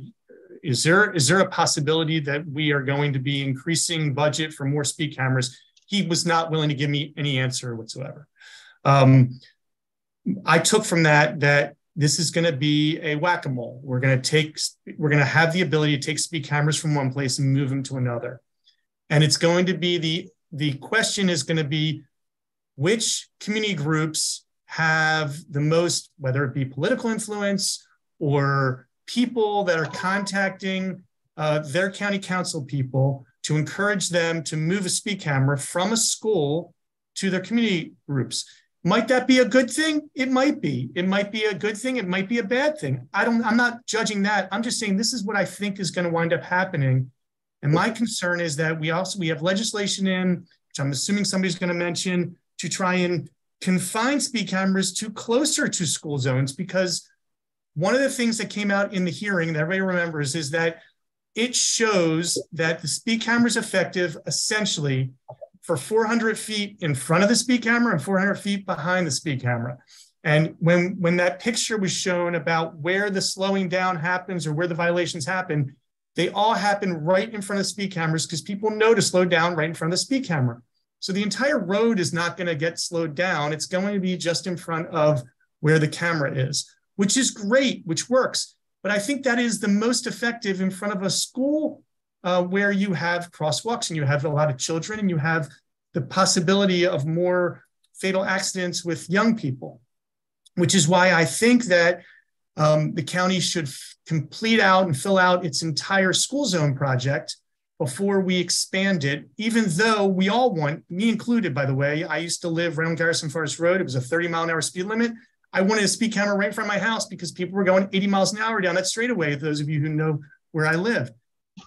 F: is there is there a possibility that we are going to be increasing budget for more speed cameras? He was not willing to give me any answer whatsoever. Um, I took from that that this is going to be a whack-a-mole. We're going to take we're going to have the ability to take speed cameras from one place and move them to another. And it's going to be the the question is going to be which community groups have the most whether it be political influence or people that are contacting uh, their county council people to encourage them to move a speed camera from a school to their community groups. Might that be a good thing? It might be. It might be a good thing. It might be a bad thing. I don't, I'm not judging that. I'm just saying this is what I think is going to wind up happening. And my concern is that we also we have legislation in, which I'm assuming somebody's going to mention, to try and confine speed cameras to closer to school zones because one of the things that came out in the hearing that everybody remembers is that it shows that the speed camera is effective essentially for 400 feet in front of the speed camera and 400 feet behind the speed camera. And when, when that picture was shown about where the slowing down happens or where the violations happen, they all happen right in front of speed cameras because people know to slow down right in front of the speed camera. So the entire road is not going to get slowed down. It's going to be just in front of where the camera is which is great, which works. But I think that is the most effective in front of a school uh, where you have crosswalks and you have a lot of children and you have the possibility of more fatal accidents with young people, which is why I think that um, the county should complete out and fill out its entire school zone project before we expand it, even though we all want, me included, by the way, I used to live right around Garrison Forest Road. It was a 30 mile an hour speed limit. I wanted a speed camera right in front of my house because people were going 80 miles an hour down that straightaway. Those of you who know where I live,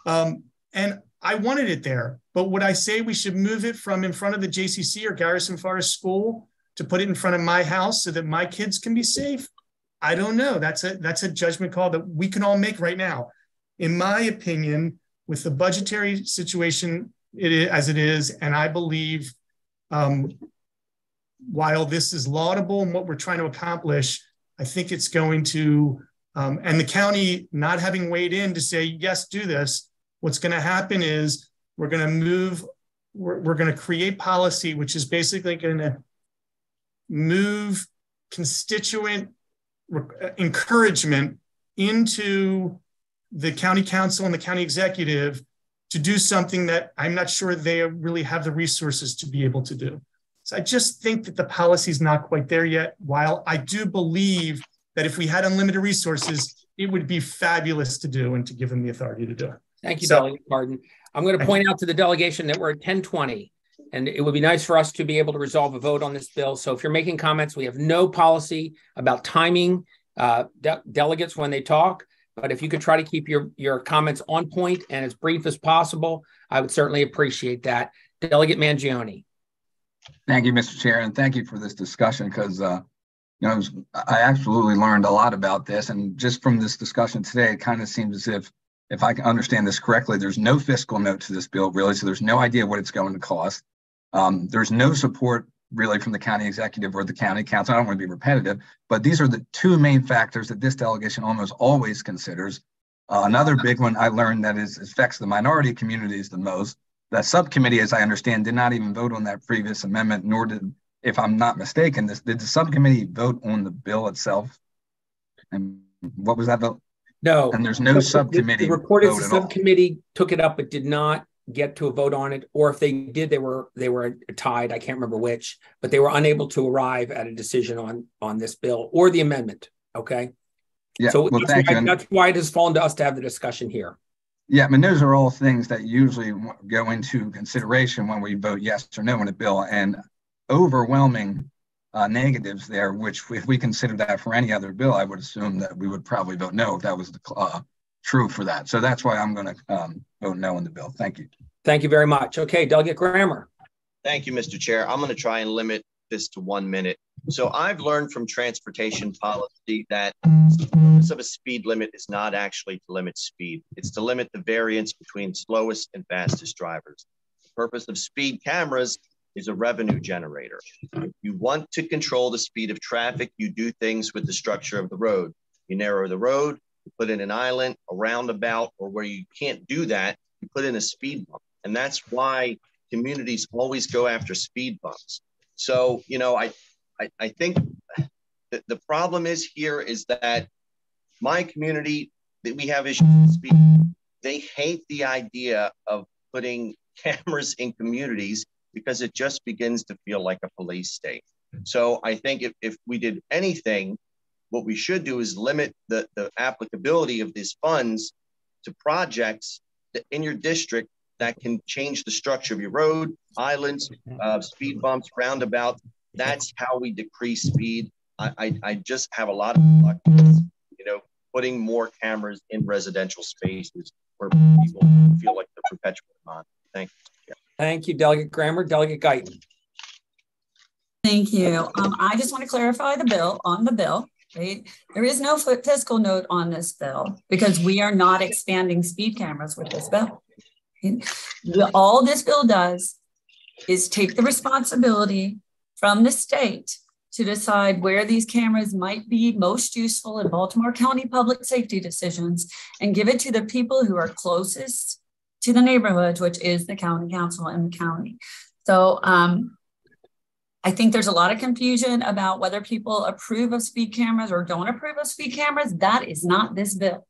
F: um, and I wanted it there. But would I say we should move it from in front of the JCC or Garrison Forest School to put it in front of my house so that my kids can be safe? I don't know. That's a that's a judgment call that we can all make right now. In my opinion, with the budgetary situation it is, as it is, and I believe um, while this is laudable and what we're trying to accomplish, I think it's going to, um, and the county not having weighed in to say, yes, do this, what's going to happen is we're going to move, we're, we're going to create policy, which is basically going to move constituent encouragement into the county council and the county executive to do something that I'm not sure they really have the resources to be able to do. So I just think that the policy is not quite there yet. While I do believe that if we had unlimited resources, it would be fabulous to do and to give them the authority to do it.
A: Thank you, so, Delegate. I'm going to point out to the delegation that we're at 1020, and it would be nice for us to be able to resolve a vote on this bill. So if you're making comments, we have no policy about timing uh, de delegates when they talk. But if you could try to keep your, your comments on point and as brief as possible, I would certainly appreciate that. Delegate Mangione.
B: Thank you, Mr. Chair, and thank you for this discussion because uh, you know I, absolutely learned a lot about this, and just from this discussion today, it kind of seems as if, if I can understand this correctly, there's no fiscal note to this bill really, so there's no idea what it's going to cost. Um, there's no support really from the county executive or the county council. I don't want to be repetitive, but these are the two main factors that this delegation almost always considers. Uh, another big one I learned that is affects the minority communities the most. The subcommittee, as I understand, did not even vote on that previous amendment, nor did, if I'm not mistaken, this did the subcommittee vote on the bill itself? And what was that vote?
A: No.
B: And there's no subcommittee.
A: The, the report is the subcommittee took it up, but did not get to a vote on it, or if they did, they were they were tied. I can't remember which, but they were unable to arrive at a decision on on this bill or the amendment. Okay.
B: Yeah.
A: So
B: well,
A: that's, why, that's why it has fallen to us to have the discussion here.
B: Yeah, I mean, those are all things that usually go into consideration when we vote yes or no on a bill, and overwhelming uh, negatives there. Which, if we consider that for any other bill, I would assume that we would probably vote no if that was the uh, true for that. So that's why I'm going to um, vote no on the bill. Thank you.
A: Thank you very much. Okay, Delegate Grammer.
M: Thank you, Mr. Chair. I'm going to try and limit this to one minute. So I've learned from transportation policy that the purpose of a speed limit is not actually to limit speed. It's to limit the variance between slowest and fastest drivers. The purpose of speed cameras is a revenue generator. If you want to control the speed of traffic, you do things with the structure of the road. You narrow the road, you put in an island, a roundabout, or where you can't do that, you put in a speed bump. And that's why communities always go after speed bumps. So, you know, I, I, I think the, the problem is here is that my community that we have issues with speed, they hate the idea of putting (laughs) cameras in communities because it just begins to feel like a police state. So I think if, if we did anything, what we should do is limit the, the applicability of these funds to projects in your district that can change the structure of your road, islands, uh, speed bumps, roundabouts. That's how we decrease speed. I, I, I just have a lot of luck, you know, putting more cameras in residential spaces where people feel like they're perpetually on. Thank you.
A: Thank you, Delegate Grammer. Delegate Guyton.
J: Thank you. Um, I just want to clarify the bill on the bill. Right? There is no fiscal note on this bill because we are not expanding speed cameras with this bill. All this bill does is take the responsibility from the state to decide where these cameras might be most useful in Baltimore County public safety decisions and give it to the people who are closest to the neighborhood, which is the county council and the county. So um, I think there's a lot of confusion about whether people approve of speed cameras or don't approve of speed cameras. That is not this bill.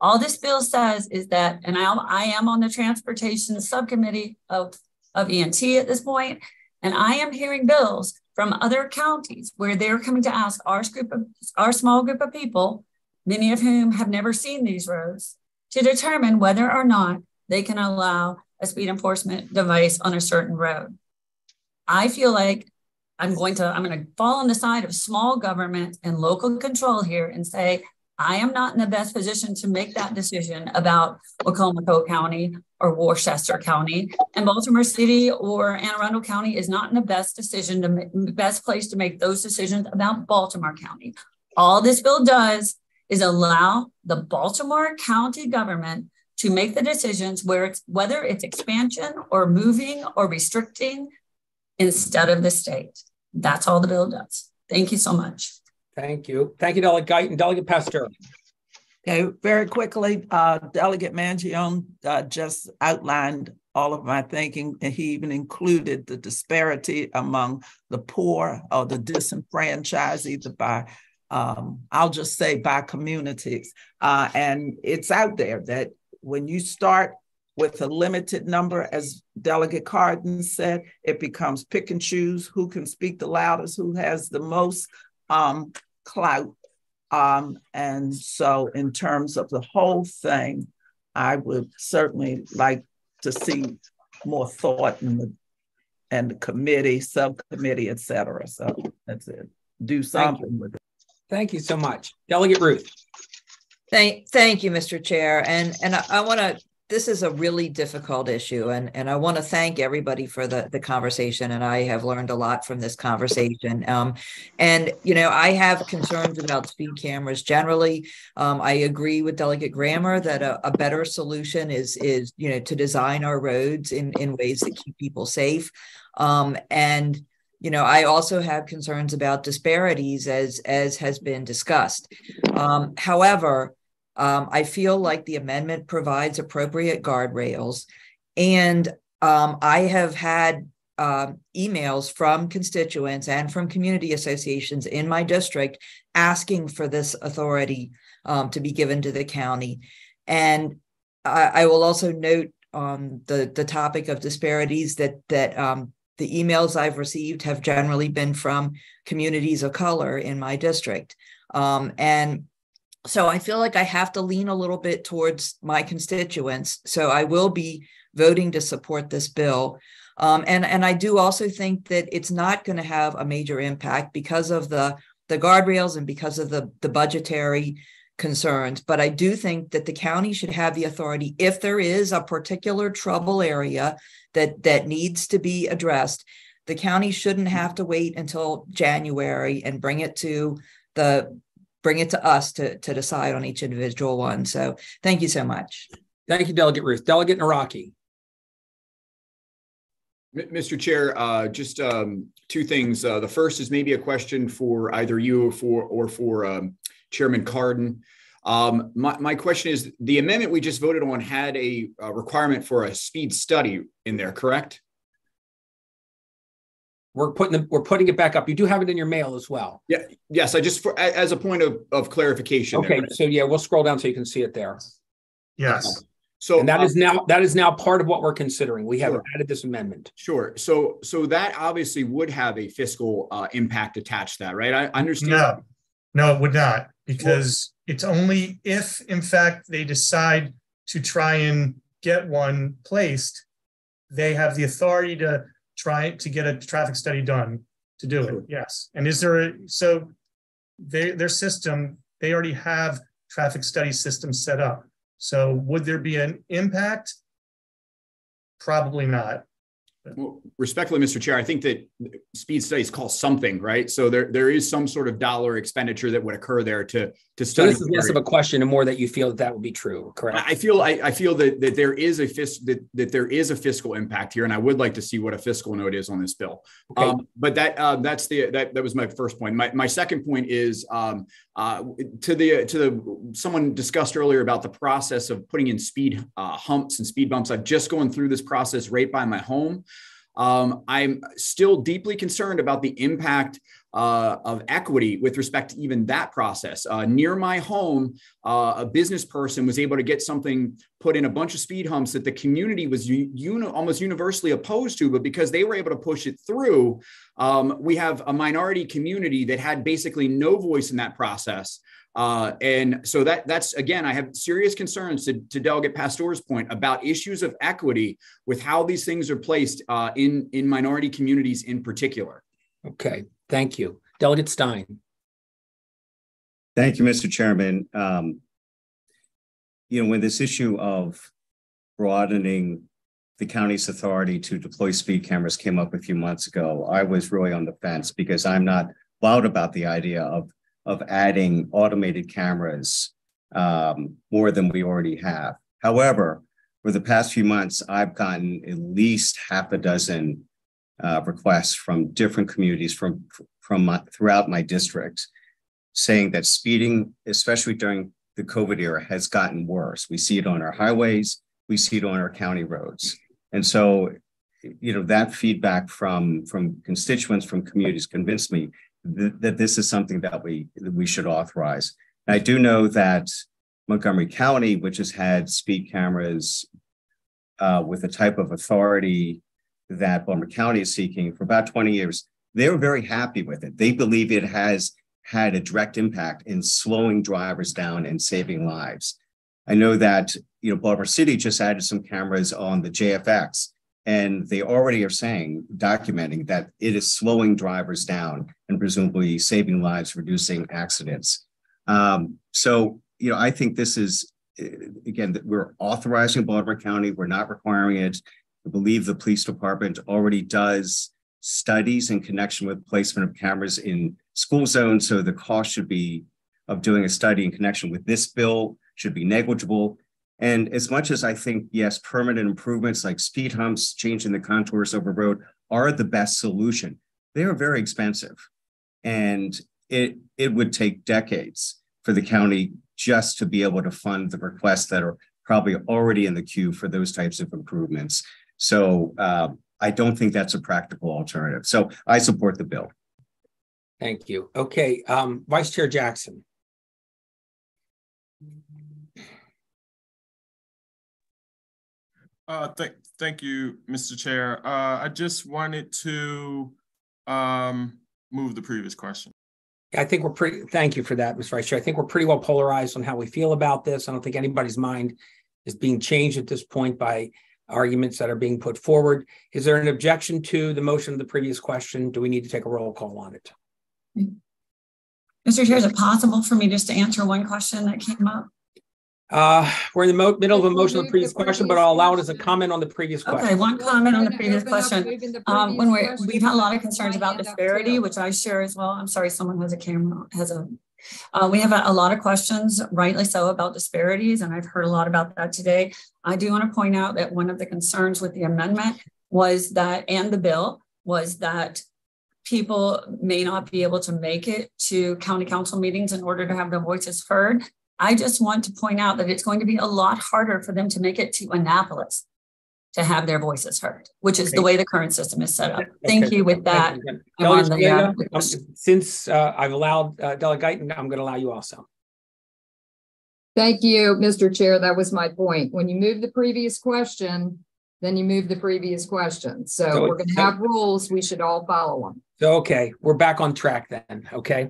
J: All this bill says is that, and I, I am on the transportation subcommittee of, of ENT at this point, and I am hearing bills from other counties where they're coming to ask our group of our small group of people, many of whom have never seen these roads, to determine whether or not they can allow a speed enforcement device on a certain road. I feel like I'm going to I'm going to fall on the side of small government and local control here and say I am not in the best position to make that decision about Wicomico County or Worcester County, and Baltimore City or Anne Arundel County is not in the best decision to best place to make those decisions about Baltimore County. All this bill does is allow the Baltimore County government to make the decisions where it's whether it's expansion or moving or restricting instead of the state. That's all the bill does. Thank you so much.
A: Thank you. Thank you, Delegate Guyton. Delegate Pasteur.
I: Okay, very quickly, uh, Delegate Mangione uh, just outlined all of my thinking, and he even included the disparity among the poor or the disenfranchised, either by, um, I'll just say by communities. Uh, and it's out there that when you start with a limited number, as Delegate Cardin said, it becomes pick and choose who can speak the loudest, who has the most um, clout. Um, and so, in terms of the whole thing, I would certainly like to see more thought in the and the committee, subcommittee, et cetera. So that's it. Do something with it.
A: Thank you so much. Delegate Ruth.
K: Thank, thank you, Mr. Chair. And and I, I want to this is a really difficult issue and, and I want to thank everybody for the, the conversation and I have learned a lot from this conversation. Um, and, you know, I have concerns about speed cameras generally. Um, I agree with Delegate Grammer that a, a, better solution is, is, you know, to design our roads in, in ways that keep people safe. Um, and, you know, I also have concerns about disparities as, as has been discussed. Um, however, um, I feel like the amendment provides appropriate guardrails. And um, I have had uh, emails from constituents and from community associations in my district asking for this authority um, to be given to the county. And I, I will also note on the, the topic of disparities that, that um, the emails I've received have generally been from communities of color in my district. Um, and so I feel like I have to lean a little bit towards my constituents. So I will be voting to support this bill. Um, and, and I do also think that it's not going to have a major impact because of the, the guardrails and because of the, the budgetary concerns. But I do think that the county should have the authority if there is a particular trouble area that, that needs to be addressed. The county shouldn't have to wait until January and bring it to the bring it to us to, to decide on each individual one. So thank you so much.
A: Thank you, Delegate Ruth. Delegate Nawrocki.
D: Mr. Chair, uh, just um, two things. Uh, the first is maybe a question for either you or for, or for um, Chairman Cardin. Um, my, my, question is the amendment we just voted on had a, a requirement for a speed study in there, correct?
A: We're putting the, we're putting it back up. You do have it in your mail as well.
D: Yeah. Yes. I just for, as a point of, of clarification.
A: Okay. There. So yeah, we'll scroll down so you can see it there.
F: Yes.
A: So and that uh, is now that is now part of what we're considering. We have sure. added this amendment.
D: Sure. So so that obviously would have a fiscal uh, impact attached to that, right? I understand.
F: No, no, it would not, because well, it's only if, in fact, they decide to try and get one placed, they have the authority to try to get a traffic study done to do it. Yes. And is there a, so they, their system, they already have traffic study systems set up. So would there be an impact? Probably not.
D: Well, respectfully, Mr. Chair, I think that speed studies cost something, right? So there, there is some sort of dollar expenditure that would occur there to to study.
A: So this is less of a question and more that you feel that that would be true, correct?
D: I feel I, I feel that that there is a fis- that, that there is a fiscal impact here, and I would like to see what a fiscal note is on this bill. Okay. Um, but that uh, that's the that that was my first point. My my second point is um, uh, to the to the someone discussed earlier about the process of putting in speed uh, humps and speed bumps. I've just gone through this process right by my home. Um, I'm still deeply concerned about the impact uh, of equity with respect to even that process. Uh, near my home, uh, a business person was able to get something put in a bunch of speed humps that the community was uni- almost universally opposed to, but because they were able to push it through, um, we have a minority community that had basically no voice in that process. Uh, and so that that's again, I have serious concerns to, to Delegate Pasteur's point about issues of equity with how these things are placed uh, in in minority communities in particular.
A: Okay, thank you. Delegate Stein.
E: Thank you, Mr. Chairman. Um, you know, when this issue of broadening the county's authority to deploy speed cameras came up a few months ago, I was really on the fence because I'm not loud about the idea of, of adding automated cameras um, more than we already have. However, for the past few months, I've gotten at least half a dozen uh, requests from different communities from, from my, throughout my district saying that speeding, especially during the COVID era, has gotten worse. We see it on our highways, we see it on our county roads. And so, you know, that feedback from, from constituents, from communities convinced me th- that this is something that we, that we should authorize. And I do know that Montgomery County, which has had speed cameras uh, with the type of authority that Baltimore County is seeking for about 20 years, they were very happy with it. They believe it has had a direct impact in slowing drivers down and saving lives. I know that you know Baltimore City just added some cameras on the JFX, and they already are saying, documenting that it is slowing drivers down and presumably saving lives, reducing accidents. Um, so you know, I think this is again that we're authorizing Baltimore County. We're not requiring it. I believe the police department already does studies in connection with placement of cameras in school zones. So the cost should be of doing a study in connection with this bill should be negligible. And as much as I think, yes, permanent improvements like speed humps, changing the contours a road are the best solution, they are very expensive. And it, it would take decades for the county just to be able to fund the requests that are probably already in the queue for those types of improvements. So uh, I don't think that's a practical alternative. So I support the bill.
A: Thank you. Okay, um, Vice Chair Jackson.
P: Uh, thank, thank you, Mr. Chair. Uh, I just wanted to um, move the previous question.
A: I think we're pretty, thank you for that, Mr. Vice Chair. I think we're pretty well polarized on how we feel about this. I don't think anybody's mind is being changed at this point by arguments that are being put forward. Is there an objection to the motion of the previous question? Do we need to take a roll call on it?
J: Mr. Chair, is it possible for me just to answer one question that came up?
A: Uh, we're in the mo- middle of a motion on the previous question, but I'll allow it as a comment on the previous question.
J: Okay, one comment on the previous question. Um, when we're, we've had a lot of concerns about disparity, which I share as well. I'm sorry, someone has a camera, has a, uh, we have a, a lot of questions, rightly so, about disparities, and I've heard a lot about that today. I do want to point out that one of the concerns with the amendment was that, and the bill, was that people may not be able to make it to county council meetings in order to have their voices heard. I just want to point out that it's going to be a lot harder for them to make it to Annapolis to have their voices heard, which is okay. the way the current system is set up. Okay. Thank you with that.
A: The, uh, um, since uh, I've allowed uh, Delegate, I'm going to allow you also.
L: Thank you, Mr. Chair. That was my point. When you move the previous question, then you move the previous question. So, so we're going to so, have rules. We should all follow them.
A: So, okay, we're back on track then. Okay.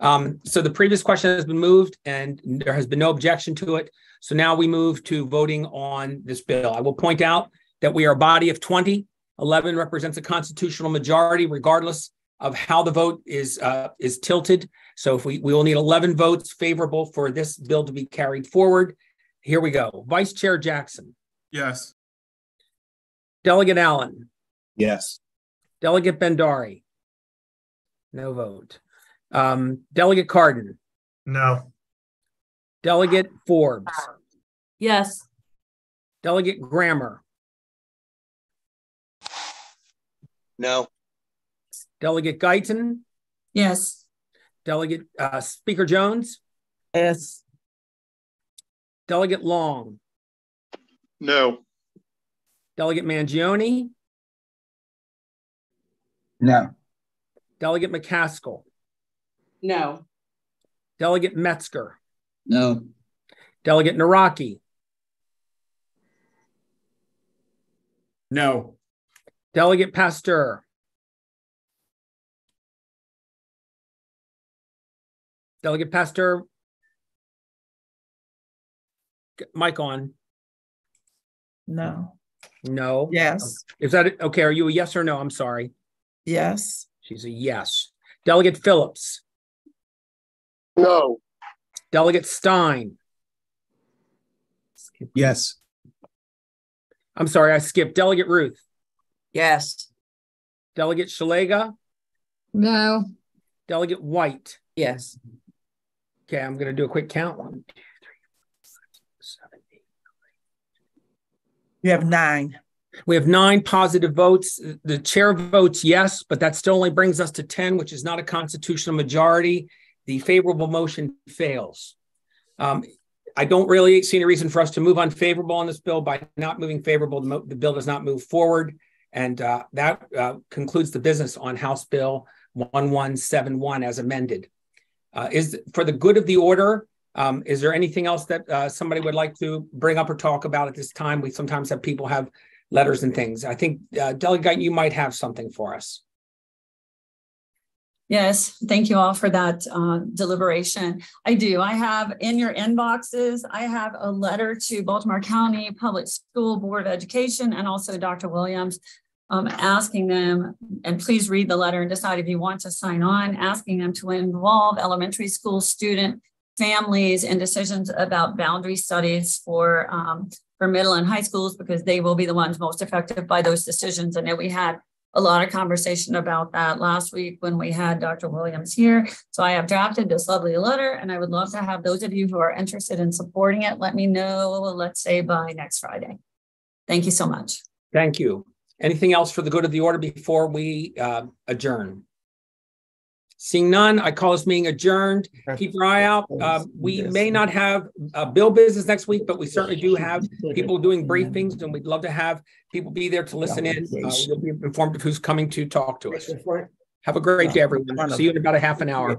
A: Um, so the previous question has been moved and there has been no objection to it. So now we move to voting on this bill. I will point out that we are a body of 20. 11 represents a constitutional majority, regardless of how the vote is uh, is tilted. So if we, we will need 11 votes favorable for this bill to be carried forward. Here we go. Vice Chair Jackson.
P: Yes.
A: Delegate Allen.
E: Yes.
A: Delegate Bhandari. No vote. Um, Delegate Cardin.
F: No.
A: Delegate Forbes.
H: Yes.
A: Delegate Grammer.
M: No.
A: Delegate Guyton.
J: Yes.
A: Delegate uh, Speaker Jones.
I: Yes.
A: Delegate Long.
R: No.
A: Delegate Mangione.
S: No.
A: Delegate McCaskill.
O: No.
A: Delegate Metzger.
Q: No.
A: Delegate Nawrocki.
D: No.
A: Delegate Pasteur. Delegate Pasteur. Mic on.
I: No.
A: No.
I: Yes.
A: Is that okay? Are you a yes or no? I'm sorry.
I: Yes.
A: She's a yes. Delegate Phillips,
G: No.
A: Delegate Stein.
E: Yes.
A: I'm sorry, I skipped. Delegate Ruth,
K: Yes.
A: Delegate Szeliga,
L: No.
A: Delegate White.
K: Yes.
A: Okay, I'm going to do a quick count. One, two, three, four, five, six, seven, eight.
I: You have nine.
A: We have nine positive votes. The chair votes yes, but that still only brings us to 10, which is not a constitutional majority. The favorable motion fails. Um, I don't really see any reason for us to move unfavorable on this bill. By not moving favorable, the, the bill does not move forward. And uh, that uh, concludes the business on House Bill 1171 as amended. Uh, is for the good of the order, um, is there anything else that uh, somebody would like to bring up or talk about at this time? We sometimes have people have letters and things. I think uh, Delegate, you might have something for us.
J: Yes, thank you all for that uh, deliberation. I do. I have in your inboxes, I have a letter to Baltimore County Public School Board of Education and also Dr. Williams um, asking them, and please read the letter and decide if you want to sign on, asking them to involve elementary school student families and decisions about boundary studies for um, for middle and high schools because they will be the ones most affected by those decisions. I know we had a lot of conversation about that last week when we had Dr. Williams here. So I have drafted this lovely letter and I would love to have those of you who are interested in supporting it, let me know, let's say by next Friday. Thank you so much.
A: Thank you. Anything else for the good of the order before we uh, adjourn? Seeing none, I call this meeting adjourned. Keep your eye out. Uh, we may not have uh, bill business next week, but we certainly do have (laughs) people doing briefings, and we'd love to have people be there to listen in. Uh, You'll be informed of who's coming to talk to us. Have a great day, everyone. See you in about a half an hour.